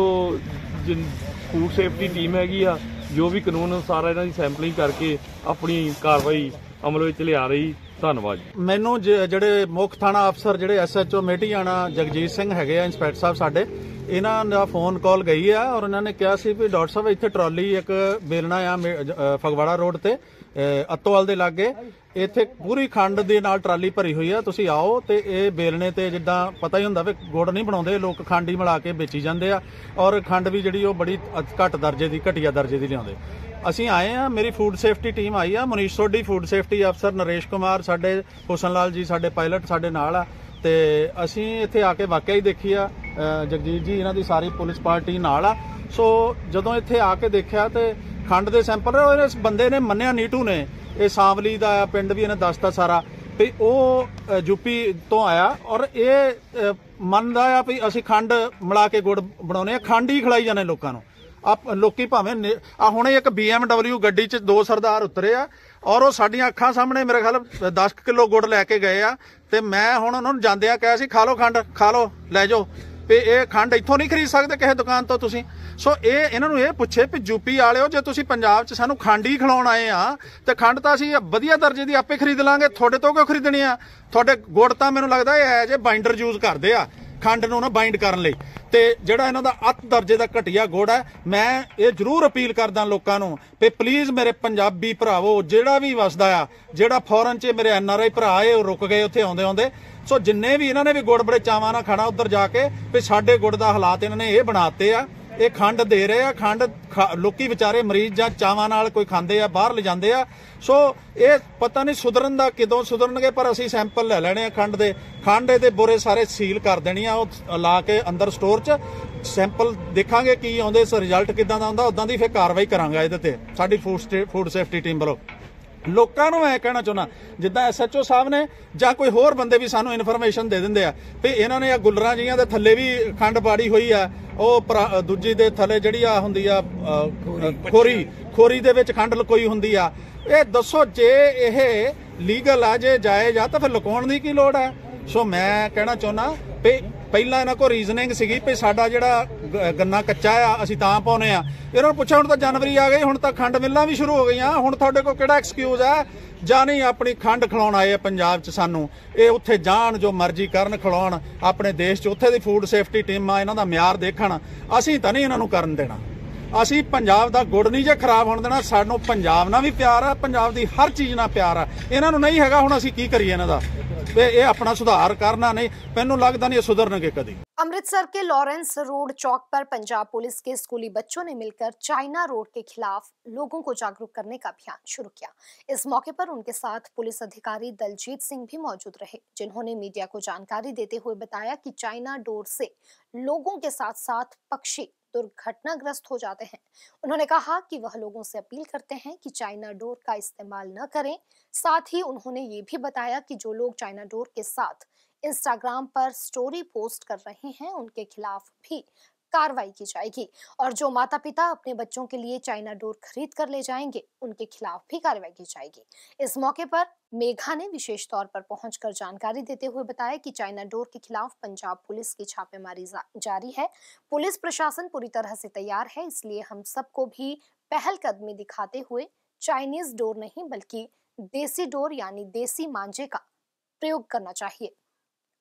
ਫੂਡ ਸੇਫਟੀ ਟੀਮ ਹੈਗੀ ਆ ਜੋ ਵੀ ਕਾਨੂੰਨ ਅਨੁਸਾਰ ਇਹਨਾਂ ਦੀ ਸੈਂਪਲਿੰਗ ਕਰਕੇ ਆਪਣੀ ਕਾਰਵਾਈ ਅਮਲ ਵਿੱਚ ਲਿਆ ਰਹੀ, ਧੰਨਵਾਦ ਜੀ। ਮੈਨੂੰ ਜ- ਜਿਹੜੇ ਮੁੱਖ ਥਾਣਾ ਅਫਸਰ, ਜਿਹੜੇ ਐਸਐਚਓ ਮੇਟੀਆਣਾ ਜਗਜੀਤ ਸਿੰਘ ਹੈਗੇ ਆ, ਇੰਸਪੈਕਟਰ ਸਾਹਿਬ ਸਾਡੇ, ਇਹਨਾਂ ਦਾ ਫੋਨ ਕਾਲ ਗਈ ਆ ਔਰ ਇਹਨਾਂ ਨੇ ਕਿਹਾ ਸੀ ਵੀ ਡਾਕਟਰ ਸਾਹਿਬ, ਇੱਥੇ ਟਰਾਲੀ ਇੱਕ ਬੇਲਣਾ ਆ ਮੇ- ਫਗਵਾੜਾ ਰੋਡ ਤੇ। ਅੱਤੋਵਾਲ ਦੇ ਲਾਗੇ। ਇੱਥੇ ਪੂਰੀ ਖੰਡ ਦੇ ਨਾਲ ਟਰਾਲੀ ਭਰੀ ਹੋਈ ਆ। ਤੁਸੀਂ ਆਓ ਤੇ ਇਹ ਬੇਲਣੇ ਤੇ ਜਿੱਦਾਂ ਪਤਾ ਹੀ ਹੁੰਦਾ ਵੀ ਗੁੜ ਨਹੀਂ ਬਣਾਉਂਦੇ, ਲੋਕ ਖੰਡ ਹੀ ਮਿਲਾ ਕੇ ਵੇਚੀ ਜਾਂਦੇ ਆ। ਔਰ ਖੰਡ ਵੀ ਜਿਹੜੀ ਉਹ ਬੜੀ ਘੱਟ ਦਰਜੇ ਦੀ, ਘਟੀਆ ਦਰਜੇ ਦੀ ਲਿਆਉਂਦੇ। ਅਸੀਂ ਆਏ ਆ, ਮੇਰੀ ਫੂਡ ਸੇਫਟੀ ਟੀਮ ਆਈ ਆ। ਮਨੀਸ਼ ਸੋਢੀ ਫੂਡ ਸੇਫਟੀ ਅਫਸਰ ਨਰੇਸ਼ ਕੁਮਾਰ, ਸਾਡੇ ਹੁਸਨ ਲਾਲ ਜੀ, ਸਾਡੇ ਪਾਇਲਟ ਸਾਡੇ ਨਾਲ ਆ। ਤੇ ਅਸੀਂ ਇੱਥੇ ਆ ਕੇ ਵਾਕਿਆ ਹੀ ਦੇਖੀ ਆ। ਜਗਜੀਤ ਜੀ, ਇਹਨਾਂ ਦੀ ਸਾਰੀ ਪੁਲਿਸ ਪਾਰਟੀ ਨਾਲ ਆ। ਸੋ ਜਦੋਂ ਇੱਥੇ ਆ ਕੇ ਦੇਖਿਆ ਤੇ ਖੰਡ ਦੇ ਸੈਂਪਲ ਔਰ ਇਸ ਬੰਦੇ ਨੇ ਮੰਨਿਆ ਨੀਟੂ ਨੇ। ਇਹ ਸਾਵਲੀ ਦਾ ਆ ਪਿੰਡ ਵੀ ਇਹਨੇ ਦੱਸਤਾ ਸਾਰਾ। ਵੀ ਉਹ ਅ, ਯੂਪੀ ਤੋਂ ਆਇਆ ਔਰ ਇਹ ਮੰਨਦਾ ਆ ਵੀ ਅਸੀਂ ਖੰਡ ਮਿਲਾ ਕੇ ਗੁੜ ਬਣਾਉਨੇ ਆ ਖੰਡ ਹੀ ਖਿਲਾਈ ਜਾਂਦੇ ਲੋਕਾਂ ਨੂੰ। ਆਪ ਲੋਕੀ ਭਾਵੇਂ ਆ ਹੁਣੇ ਇੱਕ BMW ਗੱਡੀ 'ਚ ਦੋ ਸਰਦਾਰ ਉਤਰੇ ਆ ਔਰ ਉਹ ਸਾਡੀਆਂ ਅੱਖਾਂ ਸਾਹਮਣੇ ਮੇਰੇ ਖਿਆਲ 10 ਕਿਲੋ ਗੁੜ ਲੈ ਕੇ ਗਏ ਆ। ਤੇ ਮੈਂ ਹੁਣ ਉਹਨਾਂ ਨੂੰ ਜਾਂਦਿਆਂ ਕਿਹਾ ਸੀ ਖਾ ਲਓ ਖੰਡ ਖਾ ਲਓ ਲੈ ਜਾਓ। ਵੀ ਇਹ ਖੰਡ ਇੱਥੋਂ ਨਹੀਂ ਖਰੀਦ ਸਕਦੇ ਕਿਸੇ ਦੁਕਾਨ ਤੋਂ ਤੁਸੀਂ। ਸੋ ਇਹ ਇਹਨਾਂ ਨੂੰ ਇਹ ਪੁੱਛੇ ਵੀ ਯੂਪੀ ਵਾਲਿਓ, ਜੇ ਤੁਸੀਂ ਪੰਜਾਬ 'ਚ ਸਾਨੂੰ ਖੰਡ ਹੀ ਖਿਲਾਉਣ ਆਏ ਆ, ਤੇ ਖੰਡ ਤਾਂ ਅਸੀਂ ਵਧੀਆ ਦਰਜੇ ਦੀ ਆਪੇ ਖਰੀਦ ਲਾਂਗੇ। ਤੁਹਾਡੇ ਤੋਂ ਕਿਉਂ ਖਰੀਦਣੀ ਆ? ਤੁਹਾਡੇ ਗੁੜ ਤਾਂ ਮੈਨੂੰ ਲੱਗਦਾ ਇਹ ਐਜ ਜੇ ਬਾਈਂਡਰ ਯੂਜ਼ ਕਰਦੇ ਆ। ਖੰਡ ਨੂੰ ਨਾ ਬਾਈਂਡ ਕਰਨ ਲਈ। ਤੇ ਜਿਹੜਾ ਇਹਨਾਂ ਦਾ ਅੱਤ ਦਰਜੇ ਦਾ ਘਟੀਆ ਗੁੜ ਹੈ, ਮੈਂ ਇਹ ਜ਼ਰੂਰ ਅਪੀਲ ਕਰਦਾ ਲੋਕਾਂ ਨੂੰ ਵੀ ਪਲੀਜ਼ ਮੇਰੇ ਪੰਜਾਬੀ ਭਰਾਵੋ, ਜਿਹੜਾ ਵੀ ਵਸਦਾ ਆ, ਜਿਹੜਾ ਫੋਰਨ 'ਚ ਮੇਰੇ ਐਨ ਆਰ ਆਈ ਭਰਾ ਏ ਉਹ ਰੁਕ ਗਏ ਉੱਥੇ ਆਉਂਦੇ ਆਉਂਦੇ ਸੋ ਜਿੰਨੇ ਵੀ ਇਹਨਾਂ ਨੇ ਵੀ ਗੁੜ ਬੜੇ ਚਾਵਾਂ ਨਾਲ ਖਾਣਾ ਉੱਧਰ ਜਾ ਕੇ ਵੀ ਸਾਡੇ ਗੁੜ ਦਾ ਹਾਲਾਤ ਇਹਨਾਂ ਨੇ ਇਹ ਬਣਾਤੇ ਆ। ਇਹ ਖੰਡ ਦੇ ਰਹੇ ਆ, ਖੰਡ ਖਾ- ਲੋਕੀ ਵਿਚਾਰੇ ਮਰੀਜ਼ ਜਾਂ ਚਾਵਾਂ ਨਾਲ ਕੋਈ ਖਾਂਦੇ ਆ, ਬਾਹਰ ਲਿਜਾਂਦੇ ਆ। ਸੋ ਇਹ ਪਤਾ ਨਹੀਂ ਸੁਧਰਨ ਦਾ ਕਿਦੋਂ ਸੁਧਰਨਗੇ, ਪਰ ਅਸੀਂ ਸੈਂਪਲ ਲੈ ਲੈਣੇ ਆ ਖੰਡ ਦੇ। ਖੰਡ ਦੇ ਬੋਰੇ ਸਾਰੇ ਸੀਲ ਕਰ ਦੇਣੀ ਆ, ਉਹ ਲਾ ਕੇ ਅੰਦਰ ਸਟੋਰ 'ਚ। ਸੈਂਪਲ ਦੇਖਾਂਗੇ ਕੀ ਆਉਂਦੇ, ਇਸ ਰਿਜ਼ਲਟ ਕਿਦਾਂ ਦਾ ਆਉਂਦਾ ਉਦਾਂ ਦੀ ਫਿਰ ਕਾਰਵਾਈ ਕਰਾਂਗਾ ਇਹਦੇ ਤੇ। ਸਾਡੀ ਫੂਡ ਫੂਡ ਸੇਫਟੀ ਟੀਮ ਵੱਲੋਂ। ਲੋਕਾਂ ਨੂੰ ਮੈਂ ਕਹਿਣਾ ਚਾਹੁੰਦਾ ਜਿੱਦਾਂ ਐਸਐਚਓ ਸਾਹਿਬ ਨੇ ਜਾਂ ਕੋਈ ਹੋਰ ਬੰਦੇ ਵੀ ਸਾਨੂੰ ਇਨਫੋਰਮੇਸ਼ਨ ਦੇ ਦਿੰਦੇ ਆ ਵੀ ਇਹਨਾਂ ਨੇ ਆ ਗੁੱਲਰਾਂ ਜੀਆਂ ਦੇ ਥੱਲੇ ਵੀ ਖੰਡ ਪਾੜੀ ਹੋਈ ਆ ਉਹ ਦੂਜੀ ਦੇ ਥੱਲੇ ਜਿਹੜੀ ਆ ਹੁੰਦੀ ਆ ਖੋਰੀ ਖੋਰੀ ਦੇ ਵਿੱਚ ਖੰਡ ਲਕੋਈ ਹੁੰਦੀ ਆ। ਇਹ ਦੱਸੋ ਜੇ ਇਹ ਲੀਗਲ ਆ ਜੇ ਜਾਇਜ਼ ਆ ਤਾਂ ਫਿਰ ਲੁਕਾਉਣ ਦੀ ਕੀ ਲੋੜ ਆ? ਸੋ ਮੈਂ ਕਹਿਣਾ ਚਾਹੁੰਦਾ ਵੀ ਪਹਿਲਾਂ ਇਹਨਾਂ ਕੋਲ ਰੀਜ਼ਨਿੰਗ ਸੀਗੀ ਵੀ ਸਾਡਾ ਜਿਹੜਾ ਗ- ਗੰਨਾ ਕੱਚਾ ਆ, ਅਸੀਂ ਤਾਂ ਪਾਉਨੇ ਆ ਇਹਨਾਂ ਨੂੰ ਪੁੱਛਿਆ, ਹੁਣ ਤਾਂ ਜਨਵਰੀ ਆ ਗਈ, ਹੁਣ ਤਾਂ ਖੰਡ ਮਿੱਲਾਂ ਵੀ ਸ਼ੁਰੂ ਹੋ ਗਈਆਂ। ਹੁਣ ਤੁਹਾਡੇ ਕੋਲ ਕਿਹੜਾ ਐਕਸਕਿਊਜ਼ ਆ? ਜਾਂ ਨਹੀਂ, ਆਪਣੀ ਖੰਡ ਖਿਲਾਉਣ ਆਏ ਆ ਪੰਜਾਬ 'ਚ ਸਾਨੂੰ। ਇਹ ਉੱਥੇ ਜਾਣ, ਜੋ ਮਰਜ਼ੀ ਕਰਨ ਖਿਲਾਉਣ, ਆਪਣੇ ਦੇਸ਼ 'ਚ ਉੱਥੇ ਦੀ ਫੂਡ ਸੇਫਟੀ ਟੀਮਾਂ ਇਹਨਾਂ ਦਾ ਮਿਆਰ ਦੇਖਣ। ਅਸੀਂ ਤਾਂ ਨਹੀਂ ਇਹਨਾਂ ਨੂੰ ਕਰਨ ਦੇਣਾ। ਅਸੀਂ ਪੰਜਾਬ ਦਾ ਗੁੜ ਨਹੀਂ ਜੇ ਖਰਾਬ ਹੋਣ ਦੇਣਾ, ਸਾਨੂੰ ਪੰਜਾਬ ਨਾਲ ਵੀ ਪਿਆਰ ਆ, ਪੰਜਾਬ ਦੀ ਹਰ ਚੀਜ਼ ਨਾਲ ਪਿਆਰ ਆ। ਇਹਨਾਂ ਨੂੰ ਨਹੀਂ ਹੈਗਾ ਹੁਣ ਅਸੀਂ ਕੀ ਕਰੀਏ ਇਹਨਾਂ ਦਾ? ਤੇ ਇਹ ਆਪਣਾ ਸੁਧਾਰ ਕਰਨਾ ਨਹੀਂ, ਮੈਨੂੰ ਲੱਗਦਾ ਨਹੀਂ ਇਹ ਸੁਧਰਨਗੇ ਕਦੀ। अमृतसर के लॉरेंस रोड चौक पर पंजाब पुलिस के स्कूली बच्चों ने मिलकर चाइना रोड के खिलाफ लोगों को जागरूक करने का अभियान शुरू किया। इस मौके पर उनके साथ पुलिस अधिकारी दलजीत सिंह भी मौजूद रहे, जिन्होंने मीडिया को जानकारी देते हुए बताया कि चाइना डोर से लोगों के साथ साथ पक्षी दुर्घटनाग्रस्त हो जाते हैं। उन्होंने कहा कि वह लोगों से अपील करते हैं कि चाइना डोर का इस्तेमाल न करें। साथ ही उन्होंने ये भी बताया कि जो लोग चाइना डोर के साथ इंस्टाग्राम पर स्टोरी पोस्ट कर रहे हैं, उनके खिलाफ भी कार्रवाई की जाएगी। और जो माता पिता अपने बच्चों के लिए चाइना डोर खरीद कर ले जाएँगे, उनके खिलाफ भी कार्रवाई की जाएगी। इस मौके पर मेघा ने विशेष तौर पर पहुंचकर जानकारी देते हुए बताया कि चाइना डोर के खिलाफ पंजाब पुलिस की छापेमारी जारी है। पुलिस प्रशासन पूरी तरह से तैयार है, इसलिए हम सबको भी पहल कदमी दिखाते हुए चाइनीज़ डोर नहीं, बल्कि देसी डोर यानी देसी मांझे का प्रयोग करना चाहिए।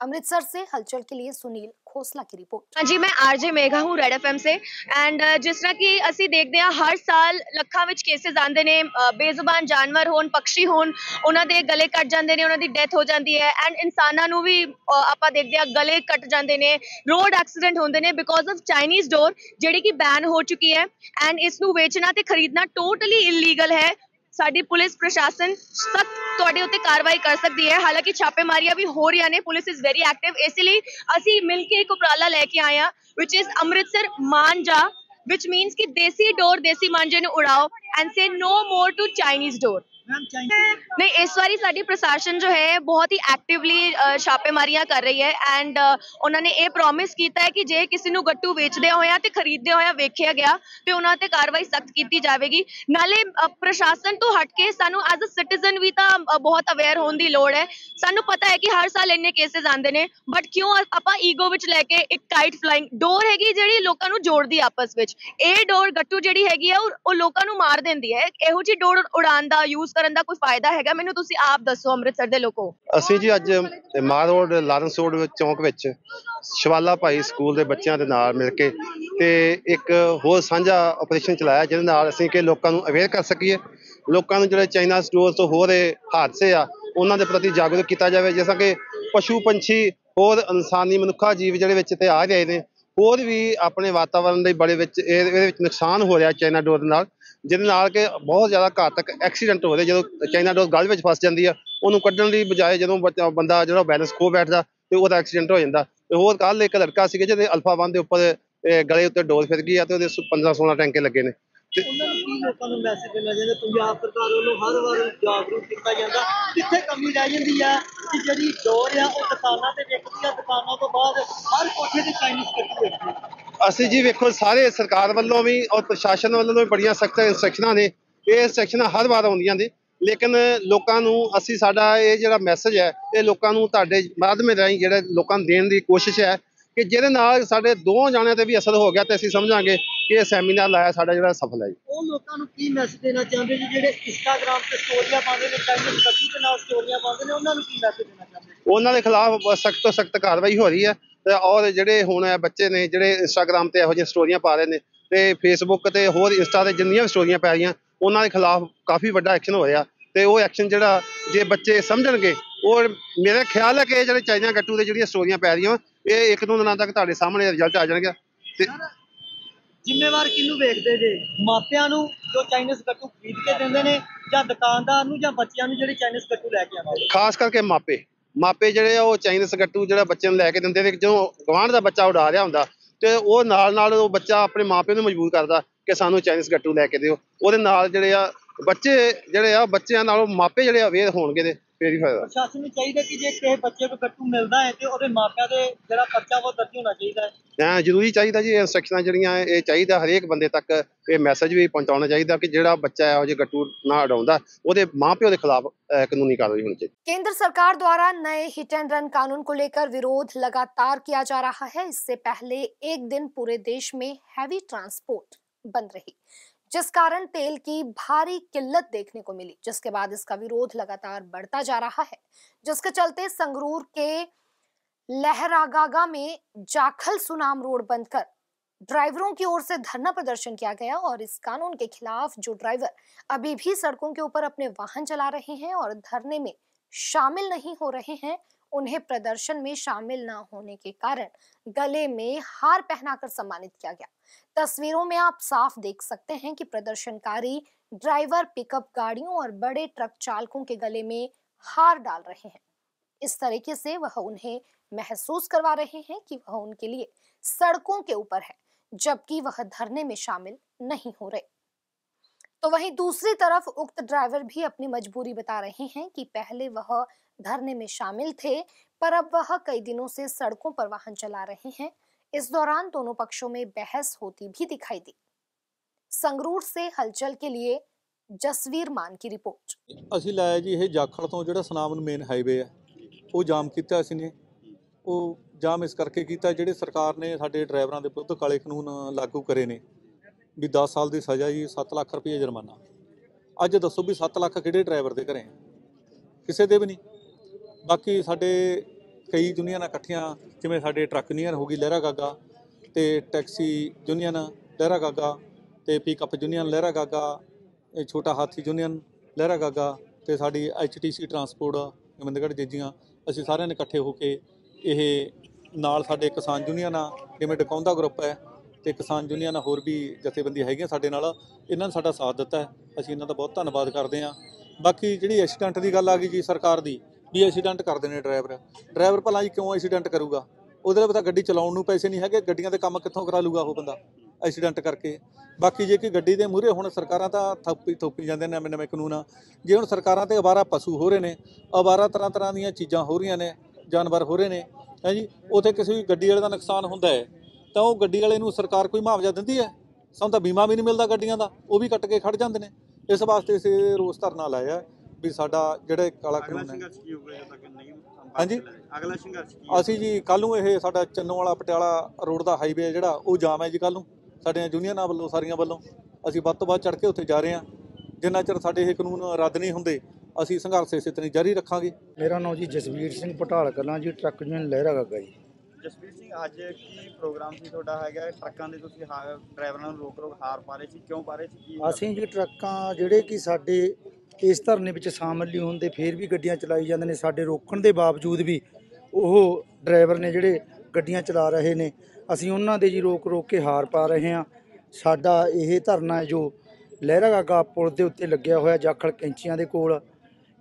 अमृतसर से हलचल के लिए सुनील खोसला की रिपोर्ट ਹਾਂਜੀ ਮੈਂ ਆਰਜੇ ਮੇਘਾ ਹੂੰ ਰੈਡ ਐਫਐਮ ਸੇ ਐਂਡ ਜਿਸ ਤਰ੍ਹਾਂ ਕਿ ਅਸੀਂ ਦੇਖਦੇ ਹਾਂ ਹਰ ਸਾਲ ਲੱਖਾਂ ਵਿੱਚ ਕੇਸਿਸ ਆਉਂਦੇ ਨੇ ਅ, ਬੇਜ਼ੁਬਾਨ ਜਾਨਵਰ ਹੋਣ ਪੰਛੀ ਹੋਣ ਉਹਨਾਂ ਦੇ ਗਲੇ ਕੱਟ ਜਾਂਦੇ ਨੇ ਉਹਨਾਂ ਦੀ ਡੈਥ ਹੋ ਜਾਂਦੀ ਹੈ ਐਂਡ ਇਨਸਾਨਾਂ ਨੂੰ ਵੀ ਅ, ਆਪਾਂ ਦੇਖਦੇ ਹਾਂ ਗਲੇ ਕੱਟ ਜਾਂਦੇ ਨੇ ਰੋਡ ਐਕਸੀਡੈਂਟ ਹੁੰਦੇ ਨੇ ਬਿਕੋਜ਼ ਆਫ ਚਾਈਨੀਜ਼ ਡੋਰ ਜਿਹੜੀ ਕਿ ਬੈਨ ਹੋ ਚੁੱਕੀ ਹੈ ਐਂਡ ਇਸ ਨੂੰ ਵੇਚਣਾ ਤੇ ਖਰੀਦਣਾ ਟੋਟਲੀ ਇਲੀਗਲ ਹੈ ਸਾਡੀ ਪੁਲਿਸ ਪ੍ਰਸ਼ਾਸਨ ਸਖਤ ਤੁਹਾਡੇ ਉੱਤੇ ਕਾਰਵਾਈ ਕਰ ਸਕਦੀ ਹੈ। ਹਾਲਾਂਕਿ ਛਾਪੇਮਾਰੀਆਂ ਵੀ ਹੋ ਰਹੀਆਂ ਨੇ, ਪੁਲਿਸ ਇਜ਼ ਵੈਰੀ ਐਕਟਿਵ ਇਸ ਲਈ ਅਸੀਂ ਮਿਲ ਕੇ ਇੱਕ ਉਪਰਾਲਾ ਲੈ ਕੇ ਆਏ ਹਾਂ ਵਿਚ ਇਜ਼ ਅੰਮ੍ਰਿਤਸਰ ਮਾਂਜਾ, which ਮੀਨਸ ਕਿ ਦੇਸੀ ਡੋਰ, ਦੇਸੀ ਮਾਂਜੇ ਨੂੰ ਉਡਾਓ। And say no more to Chinese ਡੋਰ ਨਹੀਂ ਇਸ ਵਾਰੀ ਸਾਡੀ ਪ੍ਰਸ਼ਾਸਨ ਜੋ ਹੈ ਬਹੁਤ ਹੀ ਐਕਟਿਵਲੀ ਛਾਪੇਮਾਰੀਆਂ ਕਰ ਰਹੀ ਹੈ ਐਂਡ ਉਹਨਾਂ ਨੇ ਇਹ ਪ੍ਰੋਮਿਸ ਕੀਤਾ ਹੈ ਕਿ ਜੇ ਕਿਸੇ ਨੂੰ ਗੱਟੂ ਵੇਚਦੇ ਹੋਇਆ ਤੇ ਖਰੀਦਦੇ ਹੋਇਆ ਵੇਖਿਆ ਗਿਆ ਤੇ ਉਹਨਾਂ ਤੇ ਕਾਰਵਾਈ ਸਖਤ ਕੀਤੀ ਜਾਵੇਗੀ ਨਾਲੇ ਪ੍ਰਸ਼ਾਸਨ ਤੋਂ ਹਟ ਕੇ ਸਾਨੂੰ ਐਜ਼ ਅ ਸਿਟੀਜ਼ਨ ਵੀ ਤਾਂ ਬਹੁਤ ਅਵੇਅਰ ਹੋਣ ਦੀ ਲੋੜ ਹੈ ਸਾਨੂੰ ਪਤਾ ਹੈ ਕਿ ਹਰ ਸਾਲ ਇੰਨੇ ਕੇਸਿਸ ਆਉਂਦੇ ਨੇ ਬਟ ਕਿਉਂ ਆਪਾਂ ਈਗੋ ਵਿੱਚ ਲੈ ਕੇ ਇੱਕ ਕਾਈਟ ਫਲਾਈਂਗ ਡੋਰ ਹੈਗੀ ਜਿਹੜੀ ਲੋਕਾਂ ਨੂੰ ਜੋੜਦੀ ਆਪਸ ਵਿੱਚ ਇਹ ਡੋਰ ਗੱਟੂ ਜਿਹੜੀ ਹੈਗੀ ਆ ਉਹ ਲੋਕਾਂ ਨੂੰ ਮਾਰ ਦਿੰਦੀ ਹੈ। ਇਹੋ ਜਿਹੀ ਡੋਰ ਉਡਾਉਣ ਦਾ ਯੂਜ਼ ਕਰਨ ਦਾ ਕੋਈ ਫਾਇਦਾ ਹੈਗਾ? ਮੈਨੂੰ ਤੁਸੀਂ ਆਪ ਦੱਸੋ ਅੰਮ੍ਰਿਤਸਰ ਦੇ ਲੋਕੋ। ਅਸੀਂ ਜੀ ਅੱਜ ਮਾਰ ਰੋਡ ਲਾਰੈਂਸ ਰੋਡ ਚੌਂਕ ਵਿੱਚ ਸ਼ਵਾਲਾ ਭਾਈ ਸਕੂਲ ਦੇ ਬੱਚਿਆਂ ਦੇ ਨਾਲ ਮਿਲ ਕੇ ਤੇ ਇੱਕ ਹੋਰ ਸਾਂਝਾ ਆਪਰੇਸ਼ਨ ਚਲਾਇਆ, ਜਿਹਦੇ ਨਾਲ ਅਸੀਂ ਕਿ ਲੋਕਾਂ ਨੂੰ ਅਵੇਅਰ ਕਰ ਸਕੀਏ। ਲੋਕਾਂ ਨੂੰ ਜਿਹੜੇ ਚਾਈਨਾ ਸਟੋਰ ਤੋਂ ਹੋ ਰਹੇ ਹਾਦਸੇ ਆ, ਉਹਨਾਂ ਦੇ ਪ੍ਰਤੀ ਜਾਗਰੂਕ ਕੀਤਾ ਜਾਵੇ। ਜਿਸ ਤਰ੍ਹਾਂ ਕਿ ਪਸ਼ੂ ਪੰਛੀ ਹੋਰ ਇਨਸਾਨੀ ਮਨੁੱਖਾ ਜੀਵ ਜਿਹੜੇ ਵਿੱਚ ਤੇ ਆ ਰਹੇ ਨੇ, ਹੋਰ ਵੀ ਆਪਣੇ ਵਾਤਾਵਰਣ ਦੇ ਬੜੇ ਵਿੱਚ ਇਹਦੇ ਵਿੱਚ ਨੁਕਸਾਨ ਹੋ ਰਿਹਾ ਚਾਈਨਾ ਡੋਰ ਦੇ ਨਾਲ। ਜਿਹਦੇ ਨਾਲ ਕਿ ਬਹੁਤ ਜ਼ਿਆਦਾ ਘਾਤਕ ਐਕਸੀਡੈਂਟ ਹੋ ਰਹੇ ਜਦੋਂ ਚਾਈਨਾ ਡੋਰ ਗਲ ਵਿੱਚ ਫਸ ਜਾਂਦੀ ਆ, ਉਹਨੂੰ ਕੱਢਣ ਦੀ ਬਜਾਏ ਜਦੋਂ ਬੰਦਾ ਜਿਹੜਾ ਬੈਲੈਂਸ ਖੋ ਬੈਠਦਾ ਤੇ ਉਹਦਾ ਐਕਸੀਡੈਂਟ ਹੋ ਜਾਂਦਾ। ਤੇ ਹੋਰ ਕੱਲ ਇੱਕ ਲੜਕਾ ਸੀਗਾ ਜਿਹਦੇ ਅਲਫਾ ਵਨ ਦੇ ਉੱਪਰ ਗਲੇ ਉੱਤੇ ਡੋਰ ਫਿਰ ਗਈ ਆ ਤੇ ਉਹਦੇ 15 16 ਟੈਂਕੇ ਲੱਗੇ ਨੇ। ਉਹਨਾਂ ਨੂੰ ਲੋਕਾਂ ਨੂੰ ਮੈਸੇਜ ਦੇਣਾ ਚਾਹੀਦਾ? ਪੰਜਾਬ ਸਰਕਾਰ ਵੱਲੋਂ ਹਰ ਵਾਰ ਜਾਗਰੂਕ ਕੀਤਾ ਜਾਂਦਾ। ਕਿੱਥੇ ਕਮੀ ਰਹਿ ਜਾਂਦੀ ਆ ਕਿ ਜਿਹੜੀ ਡੋਰ ਆ, ਉਹ ਦੁਕਾਨਾਂ ਤੇ ਵਿਕਦੀ ਆ। ਦੁਕਾਨਾਂ ਤੋਂ ਬਾਅਦ ਹਰ ਕੋਠੇ ਤੇ ਚਾਈਨੀਜ਼ ਕੱਟੀ ਵਿਕਦੀ ਅਸੀਂ ਜੀ ਵੇਖੋ ਸਾਰੇ ਸਰਕਾਰ ਵੱਲੋਂ ਵੀ ਔਰ ਪ੍ਰਸ਼ਾਸਨ ਵੱਲੋਂ ਵੀ ਬੜੀਆਂ ਸਖਤ ਇੰਸਟਰਕਸ਼ਨਾਂ ਨੇ। ਇਹ ਇੰਸਟਰਕਸ਼ਨਾਂ ਹਰ ਵਾਰ ਆਉਂਦੀਆਂ ਨੇ ਲੇਕਿਨ ਲੋਕਾਂ ਨੂੰ ਅਸੀਂ ਸਾਡਾ ਇਹ ਜਿਹੜਾ ਮੈਸੇਜ ਹੈ ਇਹ ਲੋਕਾਂ ਨੂੰ ਤੁਹਾਡੇ ਮਾਧਿਅਮ ਰਾਹੀਂ ਜਿਹੜਾ ਲੋਕਾਂ ਨੂੰ ਦੇਣ ਦੀ ਕੋਸ਼ਿਸ਼ ਹੈ ਕਿ ਜਿਹਦੇ ਨਾਲ ਸਾਡੇ ਦੋ ਜਾਣਿਆਂ ਤੇ ਵੀ ਅਸਰ ਹੋ ਗਿਆ ਤੇ ਅਸੀਂ ਸਮਝਾਂਗੇ ਕਿ ਇਹ ਸੈਮੀਨਾਰ ਲਾਇਆ ਸਾਡਾ ਜਿਹੜਾ ਸਫਲ ਹੈ ਜੀ। ਉਹ ਲੋਕਾਂ ਨੂੰ ਕੀ ਮੈਸੇਜ ਦੇਣਾ ਚਾਹੁੰਦੇ ਜੀ? ਜਿਹੜੇ ਇੰਸਟਾਗ੍ਰਾਮ ਤੇ ਸਟੋਰੀਆਂ ਪਾਉਂਦੇ ਨੇ ਕੱਟੀ ਦੇ ਨਾਲ ਸਟੋਰੀਆਂ ਪਾਉਂਦੇ ਨੇ ਉਹਨਾਂ ਨੂੰ ਕੀ ਮੈਸੇਜ ਦੇਣਾ ਚਾਹੁੰਦੇ ਉਹਨਾਂ ਦੇ ਖਿਲਾਫ ਸਖਤ ਤੋਂ ਸਖਤ ਕਾਰਵਾਈ ਹੋ ਰਹੀ ਹੈ। ਤੇ ਔਰ ਜਿਹੜੇ ਹੁਣ ਬੱਚੇ ਨੇ ਜਿਹੜੇ ਇੰਸਟਾਗ੍ਰਾਮ ਤੇ ਇਹੋ ਜਿਹੀਆਂ ਸਟੋਰੀਆਂ ਪਾ ਰਹੇ ਨੇ ਤੇ ਫੇਸਬੁੱਕ ਤੇ ਹੋਰ ਇੰਸਟਾ ਤੇ ਜਿੰਨੀਆਂ ਵੀ ਸਟੋਰੀਆਂ ਪੈ ਰਹੀਆਂ ਉਹਨਾਂ ਦੇ ਖਿਲਾਫ ਕਾਫੀ ਵੱਡਾ ਐਕਸ਼ਨ ਹੋ ਰਿਹਾ ਤੇ ਉਹ ਐਕਸ਼ਨ ਜਿਹੜਾ ਜੇ ਬੱਚੇ ਸਮਝਣਗੇ ਉਹ ਮੇਰਾ ਖਿਆਲ ਹੈ ਕਿ ਇਹ ਜਿਹੜੇ ਚਾਈਨਾ ਗੱਟੂ ਦੇ ਜਿਹੜੀਆਂ ਸਟੋਰੀਆਂ ਪੈ ਰਹੀਆਂ ਇਹ ਇੱਕ ਦੋ ਦਿਨਾਂ ਤੱਕ ਤੁਹਾਡੇ ਸਾਹਮਣੇ ਰਿਜ਼ਲਟ ਆ ਜਾਣਗੇ ਤੇ ਜ਼ਿੰਮੇਵਾਰ ਕਿਹਨੂੰ ਵੇਖਦੇ ਜੇ? ਮਾਪਿਆਂ ਨੂੰ ਜੋ ਚਾਈਨੀਜ਼ ਕੱਟੂ ਖਰੀਦ ਕੇ ਦਿੰਦੇ ਨੇ ਜਾਂ ਦੁਕਾਨਦਾਰ ਨੂੰ ਜਾਂ ਬੱਚਿਆਂ ਨੂੰ ਜਿਹੜੇ ਚਾਈਨੀਜ਼ ਕੱਟੂ ਲੈ ਕੇ ਆਉਂਦੇ ਖਾਸ ਕਰਕੇ ਮਾਪੇ। ਮਾਪੇ ਜਿਹੜੇ ਆ, ਉਹ ਚਾਈਨੀਜ਼ ਗੱਟੂ ਜਿਹੜਾ ਬੱਚੇ ਨੂੰ ਲੈ ਕੇ ਦਿੰਦੇ ਨੇ ਜਦੋਂ ਗਵਾਂਢ ਦਾ ਬੱਚਾ ਉਡਾ ਰਿਹਾ ਹੁੰਦਾ ਤੇ ਉਹ ਨਾਲ ਨਾਲ ਉਹ ਬੱਚਾ ਆਪਣੇ ਮਾਪੇ ਨੂੰ ਮਜਬੂਰ ਕਰਦਾ ਕਿ ਸਾਨੂੰ ਚਾਈਨੀਜ਼ ਗੱਟੂ ਲੈ ਕੇ ਦਿਓ। ਉਹਦੇ ਨਾਲ ਜਿਹੜੇ ਆ, ਬੱਚੇ ਜਿਹੜੇ ਆ, ਬੱਚਿਆਂ ਨਾਲੋਂ ਮਾਪੇ ਜਿਹੜੇ ਅਵੇਅਰ ਹੋਣਗੇ ਤੇ ਫੇਰ ਹੀ ਫਾਇਦਾ ਪ੍ਰਸ਼ਾਸਨ ਨੂੰ ਚਾਹੀਦਾ ਕਿ ਜੇ ਕਿਸੇ ਬੱਚੇ ਕੋਲ ਕੱਟੂ ਮਿਲਦਾ ਹੈ ਤੇ ਉਹਦੇ ਮਾਪਿਆਂ ਦੇ ਜਿਹੜਾ ਪਰਚਾ ਵਾ ਉਹ ਦਰਜ ਹੋਣਾ ਚਾਹੀਦਾ ਹੈ ਐਂ ਜ਼ਰੂਰੀ ਚਾਹੀਦਾ ਜੀ ਇਹ ਇੰਸਟਰਕਸ਼ਨਾਂ ਜਿਹੜੀਆਂ ਇਹ ਚਾਹੀਦਾ ਹਰੇਕ ਬੰਦੇ ਤੱਕ ਇਹ ਮੈਸੇਜ ਵੀ ਪਹੁੰਚਾਉਣਾ ਚਾਹੀਦਾ ਕਿ ਜਿਹੜਾ ਬੱਚਾ ਇਹੋ ਜਿਹੇ ਗੱਟੂ ਨਾ ਉਡਾਉਂਦਾ ਉਹਦੇ ਮਾਪਿਓ ਦੇ ਖਿਲਾਫ ਅਹ, ਕਾਨੂੰਨੀ ਕਾਰਵਾਈ ਹੋਣੀ ਚਾਹੀਦੀ केंद्र सरकार द्वारा नए हिट एंड रन कानून को लेकर विरोध लगातार किया जा रहा है इससे पहले एक दिन पूरे देश में हैवी ट्रांसपोर्ट बंद रही जिस कारण तेल की भारी किल्लत देखने को मिली, जिसके बाद इसका विरोध लगातार बढ़ता जा रहा है, जिसके चलते संगरूर के लहरागागा में जाखल सुनाम रोड बंद कर ड्राइवरों की ओर से धरना प्रदर्शन किया गया और इस कानून के खिलाफ जो ड्राइवर अभी भी सड़कों के ऊपर अपने वाहन चला रहे हैं और धरने में शामिल नहीं हो रहे हैं उन्हें प्रदर्शन में शामिल न होने के कारण गले में हार पहनाकर सम्मानित किया गया। तस्वीरों में आप साफ़ देख सकते हैं कि प्रदर्शनकारी ड्राइवर पिकअप गाड़ियों और बड़े ट्रक चालकों के गले में हार डाल रहे हैं। इस तरीके से वह उन्हें महसूस करवा रहे हैं कि वह उनके लिए सड़कों के ऊपर है, जबकि वह धरने में शामिल नहीं हो रहे। तो वहीं दूसरी तरफ़ उक्त ड्राइवर भी अपनी मजबूरी बता रहे हैं कि पहले वह धरने में शामिल थे पर अब वह कई दिनों से सड़कों पर वाहन चला रहे हैं इस दौरान दोनों पक्षों में बहस होती भी दिखाई दी संगरूर से हलचल के लिए जसवीर मान की रिपोर्ट ਅਸੀਂ ਲਾਇਆ ਜੀ ਇਹ ਜਾਖਲ ਤੋਂ ਜਿਹੜਾ ਸਨਾਮਨ ਮੇਨ ਹਾਈਵੇ ਹੈ ਉਹ ਜਾਮ ਕੀਤਾ ਅਸੀਂ ਨੇ ਉਹ ਜਾਮ ਇਸ ਕਰਕੇ ਕੀਤਾ ਜਿਹੜੇ ਸਰਕਾਰ ਨੇ ਸਾਡੇ ਡਰਾਈਵਰਾਂ ਦੇ ਵਿਰੁੱਧ ਕਾਲੇ ਕਾਨੂੰਨ ਲਾਗੂ ਕਰੇ ਨੇ ਵੀ 10 ਸਾਲ ਦੀ ਸਜ਼ਾ ਜੀ 7 ਲੱਖ ਰੁਪਏ ਜੁਰਮਾਨਾ ਅੱਜ ਦੱਸੋ ਵੀ 7 ਲੱਖ ਕਿਹੜੇ ਡਰਾਈਵਰ ਦੇ ਘਰੇ ਆ? ਕਿਸੇ ਦੇ ਵੀ ਨਹੀਂ ਬਾਕੀ ਸਾਡੇ ਕਈ ਯੂਨੀਅਨਾਂ ਇਕੱਠੀਆਂ, ਜਿਵੇਂ ਸਾਡੇ ਟਰੱਕ ਯੂਨੀਅਨ ਹੋ ਗਈ ਲਹਿਰਾ ਗਾਗਾ ਤੇ ਟੈਕਸੀ ਯੂਨੀਅਨ ਲਹਿਰਾ ਗਾਗਾ ਤੇ ਪਿਕਅਪ ਯੂਨੀਅਨ ਲਹਿਰਾ ਗਾਗਾ, ਇਹ ਛੋਟਾ ਹਾਥੀ ਯੂਨੀਅਨ ਲਹਿਰਾ ਗਾਗਾ ਤੇ ਸਾਡੀ ਐਚਟੀਸੀ ਟਰਾਂਸਪੋਰਟ ਗੋਬਿੰਦਗੜ੍ਹ ਜੇਜੀਆਂ, ਅਸੀਂ ਸਾਰਿਆਂ ਨੇ ਇਕੱਠੇ ਹੋ ਕੇ ਇਹ ਨਾਲ ਸਾਡੇ ਕਿਸਾਨ ਯੂਨੀਅਨ ਆ ਜਿਵੇਂ ਡਕਾਉਂਦਾ ਗਰੁੱਪ ਹੈ ਤੇ ਕਿਸਾਨ ਯੂਨੀਅਨ ਹੋਰ ਵੀ ਜਥੇਬੰਦੀਆਂ ਹੈਗੀਆਂ ਸਾਡੇ ਨਾਲ, ਇਹਨਾਂ ਨੇ ਸਾਡਾ ਸਾਥ ਦਿੱਤਾ ਹੈ, ਅਸੀਂ ਇਹਨਾਂ ਦਾ ਬਹੁਤ ਧੰਨਵਾਦ ਕਰਦੇ ਹਾਂ। ਬਾਕੀ ਜਿਹੜੀ ਐਕਸੀਡੈਂਟ ਦੀ ਗੱਲ ਆ ਗਈ ਜੀ ਸਰਕਾਰ ਦੀ ਵੀ ਐਕਸੀਡੈਂਟ ਕਰਦੇ ਨੇ ਡਰਾਈਵਰ ਡਰਾਈਵਰ ਭਲਾ ਜੀ ਕਿਉਂ ਐਕਸੀਡੈਂਟ ਕਰੂਗਾ? ਉਹਦੇ ਲਈ ਤਾਂ ਗੱਡੀ ਚਲਾਉਣ ਨੂੰ ਪੈਸੇ ਨਹੀਂ ਹੈਗੇ, ਗੱਡੀਆਂ ਦੇ ਕੰਮ ਕਿੱਥੋਂ ਕਰਾ ਲੂਗਾ ਉਹ ਬੰਦਾ ਐਕਸੀਡੈਂਟ ਕਰਕੇ। ਬਾਕੀ ਜੇ ਕਿ ਗੱਡੀ ਦੇ ਮੂਹਰੇ ਹੁਣ ਸਰਕਾਰਾਂ ਤਾਂ ਥੱਪੀ ਥੋਪੀ ਜਾਂਦੇ ਨੇ ਨਵੇਂ ਨਵੇਂ ਕਾਨੂੰਨ। ਜੇ ਹੁਣ ਸਰਕਾਰਾਂ ਤੇ ਅਵਾਰਾ ਪਸ਼ੂ ਹੋ ਰਹੇ ਨੇ, ਅਵਾਰਾ ਤਰ੍ਹਾਂ ਤਰ੍ਹਾਂ ਦੀਆਂ ਚੀਜ਼ਾਂ ਹੋ ਰਹੀਆਂ ਨੇ, ਜਾਨਵਰ ਹੋ ਰਹੇ ਨੇ, ਹੈ ਜੀ? ਉਥੇ ਕਿਸੇ ਵੀ ਗੱਡੀ ਵਾਲੇ ਦਾ ਨੁਕਸਾਨ ਹੁੰਦਾ ਹੈ, ਤਾਂ ਉਹ ਗੱਡੀ ਵਾਲੇ ਨੂੰ ਸਰਕਾਰ ਕੋਈ ਮੁਆਵਜ਼ਾ ਦਿੰਦੀ ਹੈ? ਸਾਨੂੰ ਤਾਂ ਬੀਮਾ ਵੀ ਨਹੀਂ ਮਿਲਦਾ ਗੱਡੀਆਂ ਦਾ, ਉਹ ਵੀ ਕੱਟ ਕੇ ਖੜ ਜਾਂਦੇ ਨੇ। ਇਸ ਵਾਸਤੇ ਅਸੀਂ ਰੋਸ ਧਰਨਾ ਲਾਇਆ ਵੀ ਸਾਡਾ ਜਿਹੜਾ ਕਾਲਾ ਕਾਨੂੰਨ ਹੈ ਕੀ ਹੋਊਗਾ ਜਦੋਂ ਤੱਕ ਨਹੀਂ ਹਾਂਜੀ। ਅਗਲਾ ਸੰਘਰਸ਼ ਕੀ ਅਸੀਂ ਜੀ ਕੱਲ ਨੂੰ ਇਹ ਸਾਡਾ ਚੰਨੋ ਵਾਲਾ ਪਟਿਆਲਾ ਰੋਡ ਦਾ ਹਾਈਵੇ ਜਿਹੜਾ ਉਹ ਜਾਮ ਹੈ ਜੀ ਕੱਲ ਨੂੰ। ਸਾਡੀਆਂ ਯੂਨੀਅਨਾਂ ਵੱਲੋਂ ਸਾਰੀਆਂ ਵੱਲੋਂ ਅਸੀਂ ਵੱਧ ਤੋਂ ਵੱਧ ਚੜ ਕੇ ਉੱਥੇ ਜਾ ਰਹੇ ਹਾਂ। ਜਿੰਨਾ ਚਿਰ ਸਾਡੇ ਇਹ ਕਾਨੂੰਨ ਰੱਦ ਨਹੀਂ ਹੁੰਦੇ ਅਸੀਂ ਸੰਘਰਸ਼ ਇਸੇ ਤਰ੍ਹਾਂ ਜਾਰੀ ਰੱਖਾਂਗੇ। ਮੇਰਾ ਨਾਮ ਜੀ ਜਸਵੀਰ ਸਿੰਘ ਪਟਾਲ ਕਲਾਂ ਜੀ ਟਰੱਕ ਯੂਨੀਅਨ ਲਹਿਰਾ ਗੱਗਾ ਜੀ। ਜਸਵੀਰ ਸਿੰਘ ਅੱਜ ਕੀ ਪ੍ਰੋਗਰਾਮ ਸੀ ਤੁਹਾਡਾ ਹੈਗਾ? ਟਰੱਕਾਂ ਦੇ ਤੁਸੀਂ ਹਾ- ਡਰਾਈਵਰਾਂ ਨੂੰ ਰੋਕ ਰੋਕ ਹਾਰ ਪਾ ਰਹੇ ਸੀ? ਕਿਉਂ ਪਾ ਰਹੇ ਸੀ? ਅਸੀਂ ਜੀ ਟਰੱਕਾਂ ਜਿਹੜੇ ਕਿ ਸਾਡੇ ਇਸ ਧਰਨੇ ਵਿੱਚ ਸ਼ਾਮਲ ਨਹੀਂ ਹੁੰਦੇ, ਫਿਰ ਵੀ ਗੱਡੀਆਂ ਚਲਾਈ ਜਾਂਦੇ ਨੇ। ਸਾਡੇ ਰੋਕਣ ਦੇ ਬਾਵਜੂਦ ਵੀ ਉਹ ਡਰਾਈਵਰ ਨੇ ਜਿਹੜੇ ਗੱਡੀਆਂ ਚਲਾ ਰਹੇ ਨੇ, ਅਸੀਂ ਉਹਨਾਂ ਦੇ ਜੀ ਰੋਕ ਰੋਕ ਕੇ ਹਾਰ ਪਾ ਰਹੇ ਹਾਂ। ਸਾਡਾ ਇਹ ਧਰਨਾ ਹੈ ਜੋ ਲਹਿਰਾ ਪੁਲ ਦੇ ਉੱਤੇ ਲੱਗਿਆ ਹੋਇਆ ਜਾਖਲ ਕੈਂਚੀਆਂ ਦੇ ਕੋਲ।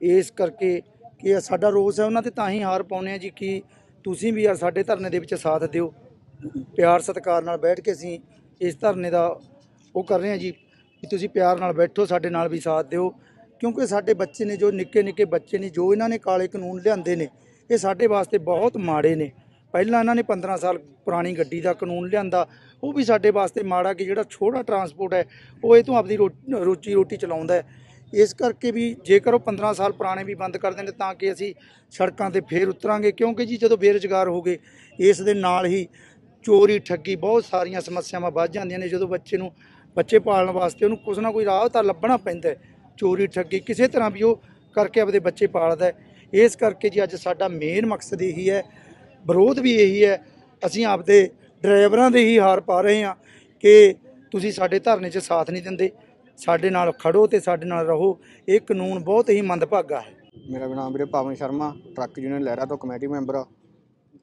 ਇਸ ਕਰਕੇ ਕਿ ਸਾਡਾ ਰੋਸ ਹੈ, ਉਹਨਾਂ ਤੇ ਤਾਂ ਹੀ ਹਾਰ ਪਾਉਂਦੇ ਆ ਜੀ ਕਿ ਤੁਸੀਂ ਵੀ ਯਾਰ ਸਾਡੇ ਧਰਨੇ ਦੇ ਵਿੱਚ ਸਾਥ ਦਿਓ। ਪਿਆਰ ਸਤਿਕਾਰ ਨਾਲ ਬੈਠ ਕੇ ਅਸੀਂ ਇਸ ਧਰਨੇ ਦਾ ਉਹ ਕਰ ਰਹੇ ਹਾਂ ਜੀ ਕਿ ਤੁਸੀਂ ਪਿਆਰ ਨਾਲ ਬੈਠੋ, ਸਾਡੇ ਨਾਲ ਵੀ ਸਾਥ ਦਿਓ। ਕਿਉਂਕਿ ਸਾਡੇ ਬੱਚੇ ਨੇ ਜੋ ਨਿੱਕੇ ਨਿੱਕੇ ਬੱਚੇ ਨੇ ਜੋ ਇਹਨਾਂ ਨੇ ਕਾਲੇ ਕਾਨੂੰਨ ਲਿਆਂਦੇ ਨੇ, ਇਹ ਸਾਡੇ ਵਾਸਤੇ ਬਹੁਤ ਮਾੜੇ ਨੇ। ਪਹਿਲਾਂ ਇਹਨਾਂ ਨੇ 15 ਸਾਲ ਪੁਰਾਣੀ ਗੱਡੀ ਦਾ ਕਾਨੂੰਨ ਲਿਆਂਦਾ, ਉਹ ਵੀ ਸਾਡੇ ਵਾਸਤੇ ਮਾੜਾ ਕਿ ਜਿਹੜਾ ਛੋਟਾ ਟਰਾਂਸਪੋਰਟ ਹੈ, ਉਹ ਇਹ ਤੋਂ ਆਪਦੀ ਰੋ- ਰੋਜੀ ਰੋਟੀ ਚਲਾਉਂਦਾ ਇਸ ਕਰਕੇ ਵੀ ਜੇਕਰ ਉਹ 15 ਸਾਲ ਪੁਰਾਣੇ ਵੀ ਬੰਦ ਕਰ ਦੇਣ ਤਾਂ ਕਿ ਅਸੀਂ ਸੜਕਾਂ ਤੇ ਫੇਰ ਉਤਰਾਂਗੇ, ਕਿਉਂਕਿ ਜੀ ਜਦੋਂ ਬੇਰੁਜ਼ਗਾਰ ਹੋ ਗਏ, ਇਸ ਦੇ ਨਾਲ ਹੀ ਚੋਰੀ, ਠੱਗੀ ਬਹੁਤ ਸਾਰੀਆਂ ਸਮੱਸਿਆਵਾਂ ਵੱਧ ਜਾਂਦੀਆਂ ਨੇ, ਜਦੋਂ ਬੱਚੇ ਨੂੰ, ਬੱਚੇ ਪਾਲਣ ਵਾਸਤੇ ਉਹਨੂੰ ਕੁਛ ਨਾ ਕੋਈ ਰਾਹ ਤਾਂ ਲੱਭਣਾ ਪੈਂਦਾ ਹੈ। ਚੋਰੀ ਠੱਗੀ ਕਿਸੇ ਤਰ੍ਹਾਂ ਵੀ ਉਹ ਕਰਕੇ ਆਪਦੇ ਬੱਚੇ ਪਾਲਦਾ ਇਸ ਕਰਕੇ ਜੀ ਅੱਜ ਸਾਡਾ ਮੇਨ ਮਕਸਦ ਇਹੀ ਹੈ ਵਿਰੋਧ ਵੀ ਇਹੀ ਹੈ ਅਸੀਂ ਆਪਦੇ ਡਰਾਈਵਰਾਂ ਦੇ ਹੀ ਹਾਰ ਪਾ ਰਹੇ ਹਾਂ ਕਿ ਤੁਸੀਂ ਸਾਡੇ ਧਰਨੇ 'ਚ ਸਾਥ ਨਹੀਂ ਦਿੰਦੇ ਸਾਡੇ ਨਾਲ ਖੜੋ ਤੇ ਸਾਡੇ ਨਾਲ ਰਹੋ ਇਹ ਕਾਨੂੰਨ ਬਹੁਤ ਹੀ ਮੰਦਭਾਗਾ ਹੈ। ਮੇਰਾ ਨਾਮ ਵੀਰੇ ਪਵਨ ਸ਼ਰਮਾ ਟਰੱਕ ਯੂਨੀਅਨ ਲਹਿਰਾ ਤੋਂ ਕਮੇਟੀ ਮੈਂਬਰ। ਆ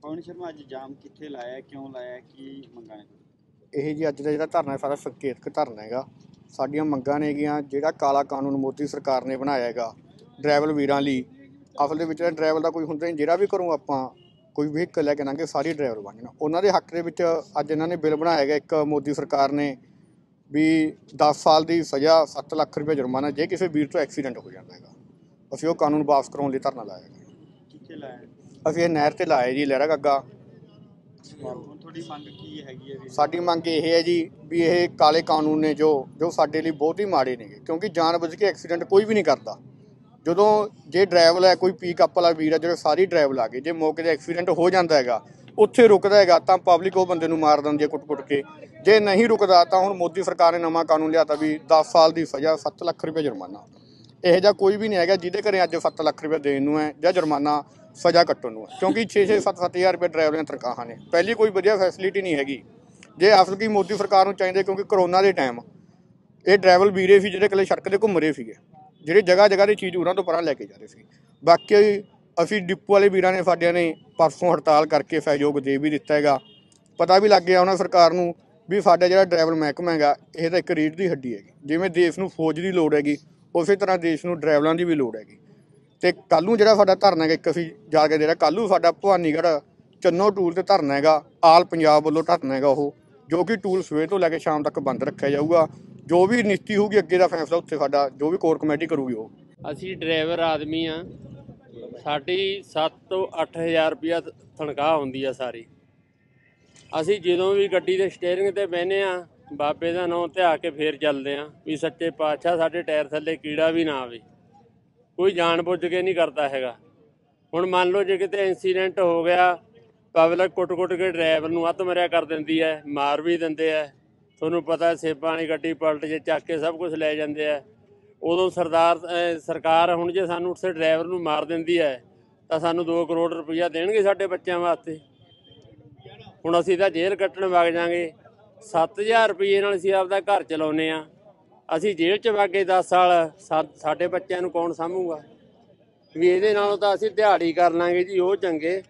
ਪਵਨ ਸ਼ਰਮਾ ਅੱਜ ਜਾਮ ਕਿੱਥੇ ਲਾਇਆ ਕਿਉਂ ਲਾਇਆ ਕੀ ਮੰਗਾਂ ਨੇ? ਇਹ ਜੀ ਅੱਜ ਦਾ ਜਿਹੜਾ ਧਰਨਾ ਹੈ ਸਾਰਾ ਸੰਕੇਤਕ ਧਰਨਾ ਹੈਗਾ। ਸਾਡੀਆਂ ਮੰਗਾਂ ਨੇਗੀਆਂ ਜਿਹੜਾ ਕਾਲਾ ਕਾਨੂੰਨ ਮੋਦੀ ਸਰਕਾਰ ਨੇ ਬਣਾਇਆ ਹੈਗਾ ਡਰਾਈਵਰ ਵੀਰਾਂ ਲਈ। ਅਸਲ ਦੇ ਵਿੱਚ ਡਰਾਈਵਰ ਦਾ ਕੋਈ ਹੁੰਦਾ ਨਹੀਂ ਜਿਹੜਾ ਵੀ ਕਰੂੰ ਆਪਾਂ ਕੋਈ ਵਹੀਕਲ ਲੈ ਕੇ ਲੰਘੇ ਸਾਰੇ ਡਰਾਈਵਰ ਬਣ ਜਾਣ ਉਹਨਾਂ ਦੇ ਹੱਕ ਦੇ ਵਿੱਚ ਅੱਜ ਇਹਨਾਂ ਨੇ ਬਿੱਲ ਬਣਾਇਆ ਹੈਗਾ ਇੱਕ ਮੋਦੀ ਸਰਕਾਰ ਨੇ ਵੀ 10 ਸਾਲ ਦੀ ਸਜ਼ਾ 7 ਲੱਖ ਰੁਪਏ ਜੁਰਮਾਨਾ ਜੇ ਕਿਸੇ ਵੀਰ ਤੋਂ ਐਕਸੀਡੈਂਟ ਹੋ ਜਾਂਦਾ ਹੈਗਾ। ਅਸੀਂ ਉਹ ਕਾਨੂੰਨ ਵਾਪਸ ਕਰਾਉਣ ਲਈ ਧਰਨਾ ਲਾਇਆ ਹੈਗਾ। ਕਿੱਥੇ ਲਾਇਆ? ਅਸੀਂ ਇਹ ਨਹਿਰ ਤੇ ਲਾਇਆ ਜੀ ਲਹਿਰਾ ਗੱਗਾ। ਤੁਹਾਡੀ ਮੰਗ ਕੀ ਹੈਗੀ ਹੈ ਵੀ ਸਾਡੀ ਮੰਗ ਇਹ ਹੈ ਜੀ ਵੀ ਇਹ ਕਾਲੇ ਕਾਨੂੰਨ ਨੇ ਜੋ ਜੋ ਸਾਡੇ ਲਈ ਬਹੁਤ ਹੀ ਮਾੜੇ ਨੇਗੇ। ਕਿਉਂਕਿ ਜਾਣਬੁੱਝ ਕੇ ਐਕਸੀਡੈਂਟ ਕੋਈ ਵੀ ਨਹੀਂ ਕਰਦਾ। ਜਦੋਂ ਜੇ ਡਰਾਈਵਰ ਹੈ, ਕੋਈ ਪੀਕ ਅਪ ਵਾਲਾ ਵੀਰ ਹੈ ਜਿਹੜੇ ਸਾਰੀ ਡਰਾਈਵਰ ਲਾ ਗਏ ਜੇ ਮੌਕੇ ਤੇ ਐਕਸੀਡੈਂਟ ਹੋ ਜਾਂਦਾ ਹੈਗਾ, ਉੱਥੇ ਰੁਕਦਾ ਹੈਗਾ, ਤਾਂ ਪਬਲਿਕ ਉਹ ਬੰਦੇ ਨੂੰ ਮਾਰ ਦਿੰਦੀ ਹੈ ਕੁੱਟ-ਕੁੱਟ ਕੇ। ਜੇ ਨਹੀਂ ਰੁਕਦਾ, ਤਾਂ ਹੁਣ ਮੋਦੀ ਸਰਕਾਰ ਨੇ ਨਵਾਂ ਕਾਨੂੰਨ ਲਿਆਤਾ ਵੀ 10 ਸਾਲ ਦੀ ਸਜ਼ਾ 7 ਲੱਖ ਰੁਪਏ ਜੁਰਮਾਨਾ। ਇਹੋ ਜਿਹਾ ਕੋਈ ਵੀ ਨਹੀਂ ਹੈਗਾ ਜਿਹਦੇ ਘਰੇ ਅੱਜ 7 ਲੱਖ ਰੁਪਏ ਦੇਣ ਨੂੰ ਹੈ ਜਾਂ ਜੁਰਮਾਨਾ ਸਜ਼ਾ ਕੱਟਣ ਨੂੰ ਹੈ। ਕਿਉਂਕਿ 6-6 7-7000 ਰੁਪਏ ਡਰਾਈਵਰ ਦੀਆਂ ਤਨਖਾਹਾਂ ਨੇ। ਪਹਿਲੀ ਕੋਈ ਵਧੀਆ ਫੈਸਿਲਿਟੀ ਨਹੀਂ ਹੈਗੀ। ਜੇ ਅਸਲ ਕੀ ਮੋਦੀ ਸਰਕਾਰ ਨੂੰ ਚਾਹੀਦੇ ਕਿਉਂਕਿ ਕਰੋਨਾ ਦੇ ਟਾਈਮ ਇਹ ਡਰਾਈਵਰ ਵੀਰੇ ਸੀ ਜਿਹੜੇ ਇਕੱਲੇ ਸੜਕ ਤੇ ਘੁੰਮ ਰਹੇ ਸੀਗੇ। ਜਿਹੜੇ ਜਗ੍ਹਾ ਜਗ੍ਹਾ ਦੀ ਚੀਜ਼ ਉਹਨਾਂ ਤੋਂ ਪਰਾਂ ਲੈ ਕੇ ਜਾ ਰਹੇ ਸੀ। ਬਾਕੀ ਅਸੀਂ ਡਿਪੂ ਵਾਲੇ ਵੀਰਾਂ ਨੇ ਸਾਡਿਆਂ ਨੇ ਪਰਸੋਂ ਹੜਤਾਲ ਕਰਕੇ ਸਹਿਯੋਗ ਦੇ ਵੀ ਦਿੱਤਾ ਹੈਗਾ। ਪਤਾ ਵੀ ਲੱਗ ਗਿਆ ਉਹਨਾਂ ਸਰਕਾਰ ਨੂੰ ਵੀ ਸਾਡਾ ਜਿਹੜਾ ਡਰਾਈਵਰ ਮਹਿਕਮਾ ਹੈਗਾ, ਇਹ ਤਾਂ ਇੱਕ ਰੀੜ ਦੀ ਹੱਡੀ ਹੈਗੀ। ਜਿਵੇਂ ਦੇਸ਼ ਨੂੰ ਫੌਜ ਦੀ ਲੋੜ ਹੈਗੀ। ਉਸੇ ਤਰ੍ਹਾਂ ਦੇਸ਼ ਨੂੰ ਡਰਾਈਵਰਾਂ ਦੀ ਵੀ ਲੋੜ ਹੈਗੀ। ਤੇ ਕੱਲ ਨੂੰ ਜਿਹੜਾ ਸਾਡਾ ਧਰਨਾ ਹੈਗਾ, ਇੱਕ ਅਸੀਂ ਜਾ ਕੇ ਜਿਹੜਾ ਕੱਲ ਨੂੰ ਸਾਡਾ ਭਵਾਨੀਗੜ੍ਹ ਚੰਨੋ ਟੂਲ ਤੇ ਧਰਨਾ ਹੈਗਾ, ਆਲ ਪੰਜਾਬ ਵੱਲੋਂ ਧਰਨਾ ਹੈਗਾ ਉਹ, ਜੋ ਕਿ ਟੂਲ ਸਵੇਰ ਤੋਂ ਲੈ ਕੇ ਸ਼ਾਮ ਤੱਕ ਬੰਦ ਰੱਖਿਆ ਜਾਊਗਾ। ਜੋ ਵੀ ਨੀਤੀ ਹੋਊਗੀ, ਅੱਗੇ ਦਾ ਫੈਸਲਾ ਉੱਥੇ ਸਾਡਾ, ਜੋ ਵੀ ਕੋਰ ਕਮੇਟੀ ਕਰੂਗੀ ਉਹ। ਅਸੀਂ ਡਰਾਈਵਰ ਆਦਮੀ ਆ ਸਾਡੀ 7 ਤੋਂ 8000 ਰੁਪਇਆ ਤਨਖਾਹ ਹੁੰਦੀ ਆ ਸਾਰੀ। ਅਸੀਂ ਜਦੋਂ ਵੀ ਗੱਡੀ ਦੇ ਸਟੀਅਰਿੰਗ ਤੇ ਬਹਿਨੇ ਆ ਬਾਬੇ ਦਾ ਨਾਮ ਧਿਆ ਕੇ ਫੇਰ ਚੱਲਦੇ ਆ ਵੀ ਸੱਚੇ ਪਾਤਸ਼ਾਹ ਸਾਡੇ ਟਾਇਰ ਥੱਲੇ ਕੀੜਾ ਵੀ ਨਾ ਆਵੇ। ਕੋਈ ਜਾਣ ਬੁੱਝ ਕੇ ਨਹੀਂ ਕਰਦਾ ਹੈਗਾ। ਹੁਣ ਮੰਨ ਲਓ ਜੇ ਕਿਤੇ ਇਨਸੀਡੈਂਟ ਹੋ ਗਿਆ, ਪਬਲਿਕ ਕੁੱਟ-ਕੁੱਟ ਕੇ ਡਰਾਈਵਰ ਨੂੰ ਹੱਥ ਮਰਿਆ ਕਰ ਦਿੰਦੀ ਹੈ ਮਾਰ ਵੀ ਦਿੰਦੇ ਆ ਤੁਹਾਨੂੰ ਪਤਾ ਸੇਬਾਂ ਵਾਲੀ ਗੱਡੀ ਪਲਟ ਜੇ ਚੱਕ ਕੇ ਸਭ ਕੁਝ ਲੈ ਜਾਂਦੇ ਆ ਉਦੋਂ ਸਰਦਾਰ ਸਰਕਾਰ ਹੁਣ ਜੇ ਸਾਨੂੰ ਉਸੇ ਡਰਾਈਵਰ ਨੂੰ ਮਾਰ ਦਿੰਦੀ ਹੈ ਤਾਂ ਸਾਨੂੰ 2 ਕਰੋੜ ਰੁਪਈਆ ਦੇਣਗੇ ਸਾਡੇ ਬੱਚਿਆਂ ਵਾਸਤੇ। ਹੁਣ ਅਸੀਂ ਤਾਂ ਜੇਲ੍ਹ ਕੱਟਣ ਵਗ ਜਾਾਂਗੇ। 7000 ਰੁਪਏ ਨਾਲ ਅਸੀਂ ਆਪਦਾ ਘਰ ਚਲਾਉਨੇ ਆ ਅਸੀਂ ਜੇਲ੍ਹ 'ਚ ਵਾਗੇ 10 ਸਾਲ ਸਾ- ਸਾਡੇ ਬੱਚਿਆਂ ਨੂੰ ਕੌਣ ਸਾਂਭੂਗਾ ਵੀ ਇਹਦੇ ਨਾਲੋਂ ਤਾਂ ਅਸੀਂ ਦਿਹਾੜੀ ਕਰ ਲਾਂਗੇ ਜੀ ਉਹ ਚੰਗੇ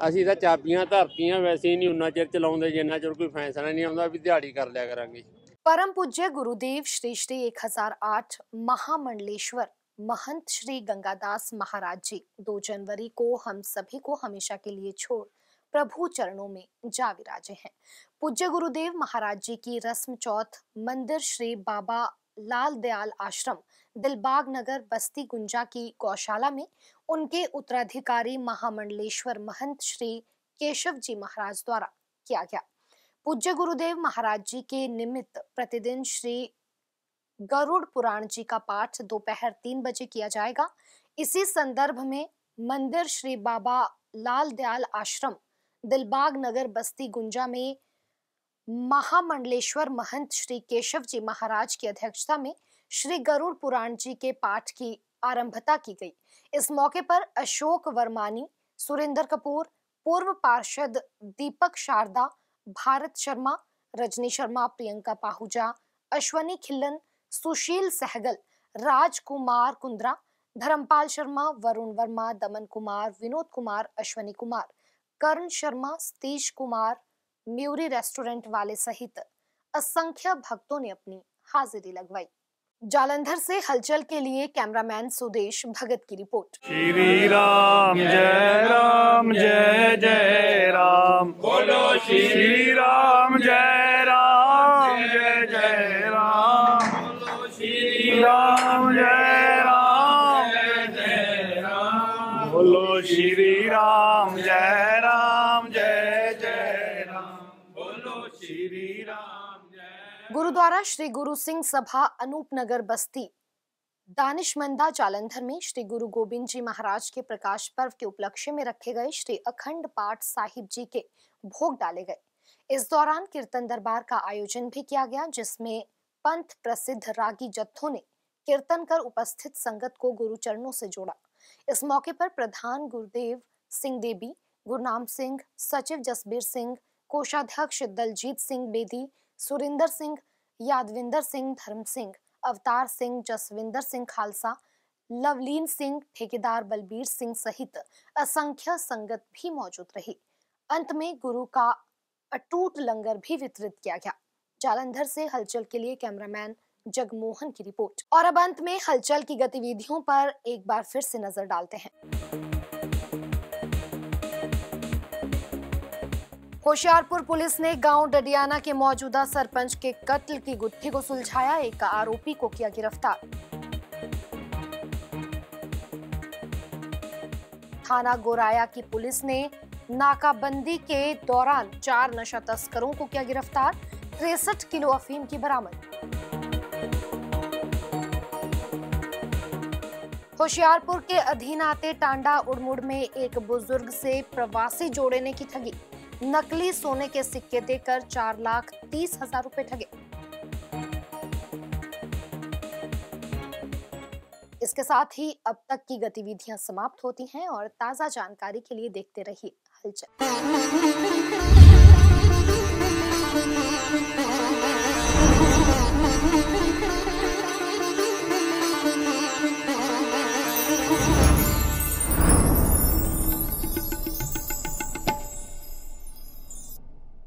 ਅਸੀਂ ਤਾਂ ਚਾਬੀਆਂ ਧਰਤੀਆਂ ਵੈਸੇ ਹੀ ਨਹੀਂ ਉਨਾ ਚਿਰ ਚਲਾਉਂਦੇ ਜਿੰਨਾ ਚਿਰ ਕੋਈ ਫੈਸਲਾ ਨਹੀਂ ਆਉਂਦਾ ਵੀ ਦਿਹਾੜੀ ਕਰ ਲਿਆ ਕਰਾਂਗੇ परम पूज्य गुरुदेव श्री श्री 1008 महामंडलेश्वर महंत श्री गंगादास महाराज जी 2 जनवरी को हम सभी को हमेशा के लिए छोड़ प्रभु चरणों में जा विराजे हैं। पूज्य गुरुदेव महाराज जी की रस्म चौथ, मंदिर श्री बाबा लाल दयाल आश्रम, दिलबाग नगर, बस्ती गुंजा की गौशाला में उनके उत्तराधिकारी महामंडलेश्वर महंत श्री केशव जी महाराज द्वारा किया गया। पूज्य गुरुदेव महाराज जी के निमित्त प्रतिदिन श्री गरुड़ पुराण जी का पाठ दोपहर तीन बजे किया जाएगा। इसी संदर्भ में मंदिर श्री बाबा लाल दयाल आश्रम दिलबाग नगर बस्ती गुंजा में महामंडलेश्वर महंत श्री केशव जी महाराज की अध्यक्षता में श्री गरुड़ पुराण जी के पाठ की आरंभता की गई। इस मौके पर अशोक वर्मानी, सुरेंद्र कपूर, पूर्व पार्षद दीपक शारदा, भारत शर्मा, रजनी शर्मा, प्रियंका पाहुजा, अश्वनी खिल्लन, सुशील सहगल, राजकुमार कुंद्रा, धर्मपाल शर्मा, वरुण वर्मा, दमन कुमार, विनोद कुमार, अश्वनी कुमार। कर्ण शर्मा, सतीश कुमार, म्यूरी रेस्टोरेंट वाले सहित असंख्य भक्तों ने अपनी हाजिरी लगवाई। जालंधर से हलचल के लिए कैमरामैन सुदेश भगत की रिपोर्ट। श्री राम, जय राम, जय जय राम। बोलो श्री राम, जय राम, जय जय राम। बोलो श्री राम, जय राम, जय जय राम। बोलो श्री राम गुरुद्वारा श्री गुरु सिंह सभा अनूप नगर बस्ती दानिशमंदा जालंधर में श्री गुरु गोविंद जी महाराज के प्रकाश पर्व के उपलक्ष्य में रखे गए श्री अखंड पाठ साहिब जी के भोग डाले गए। इस दौरान कीर्तन दरबार का आयोजन भी किया गया, जिसमें पंथ प्रसिद्ध रागी जत्थों ने कीर्तन कर उपस्थित संगत को गुरु चरणों से जोड़ा। इस मौके पर प्रधान गुरुदेव सिंह देवी, गुरनाम सिंह, सचिव जसबीर सिंह, कोषाध्यक्ष दलजीत सिंह बेदी, सुरिंदर सिंह यादविंदर सिंह धर्म सिंह अवतार सिंह जसविंदर सिंह खालसा, लवलीन सिंह ठेकेदार बलबीर सिंह सहित असंख्य संगत भी मौजूद रही। अंत में गुरु का अटूट लंगर भी वितरित किया गया। जालंधर से हलचल के लिए कैमरामैन जगमोहन की रिपोर्ट। और अब अंत में हलचल की गतिविधियों पर एक बार फिर से नज़र डालते हैं। होशियारपुर पुलिस ने गाँव डडियाना के मौजूदा सरपंच के कत्ल की गुत्थी को सुलझाया, एक आरोपी को किया गिरफ़्तार। थाना गोराया की पुलिस ने नाकाबंदी के दौरान चार नशा तस्करों को किया गिरफ़्तार, तिरसठ किलो अफीम की बरामद। होशियारपुर के अधीन आते टांडा उड़मुड़ में एक बुज़ुर्ग से प्रवासी जोड़े ने की ठगी। नकली सोने के सिक्के देकर चार लाख तीस हज़ार रुपए ठगे। इसके साथ ही अब तक की गतिविधियाँ समाप्त होती हैं और ताज़ा जानकारी के लिए देखते रहिए हलचल।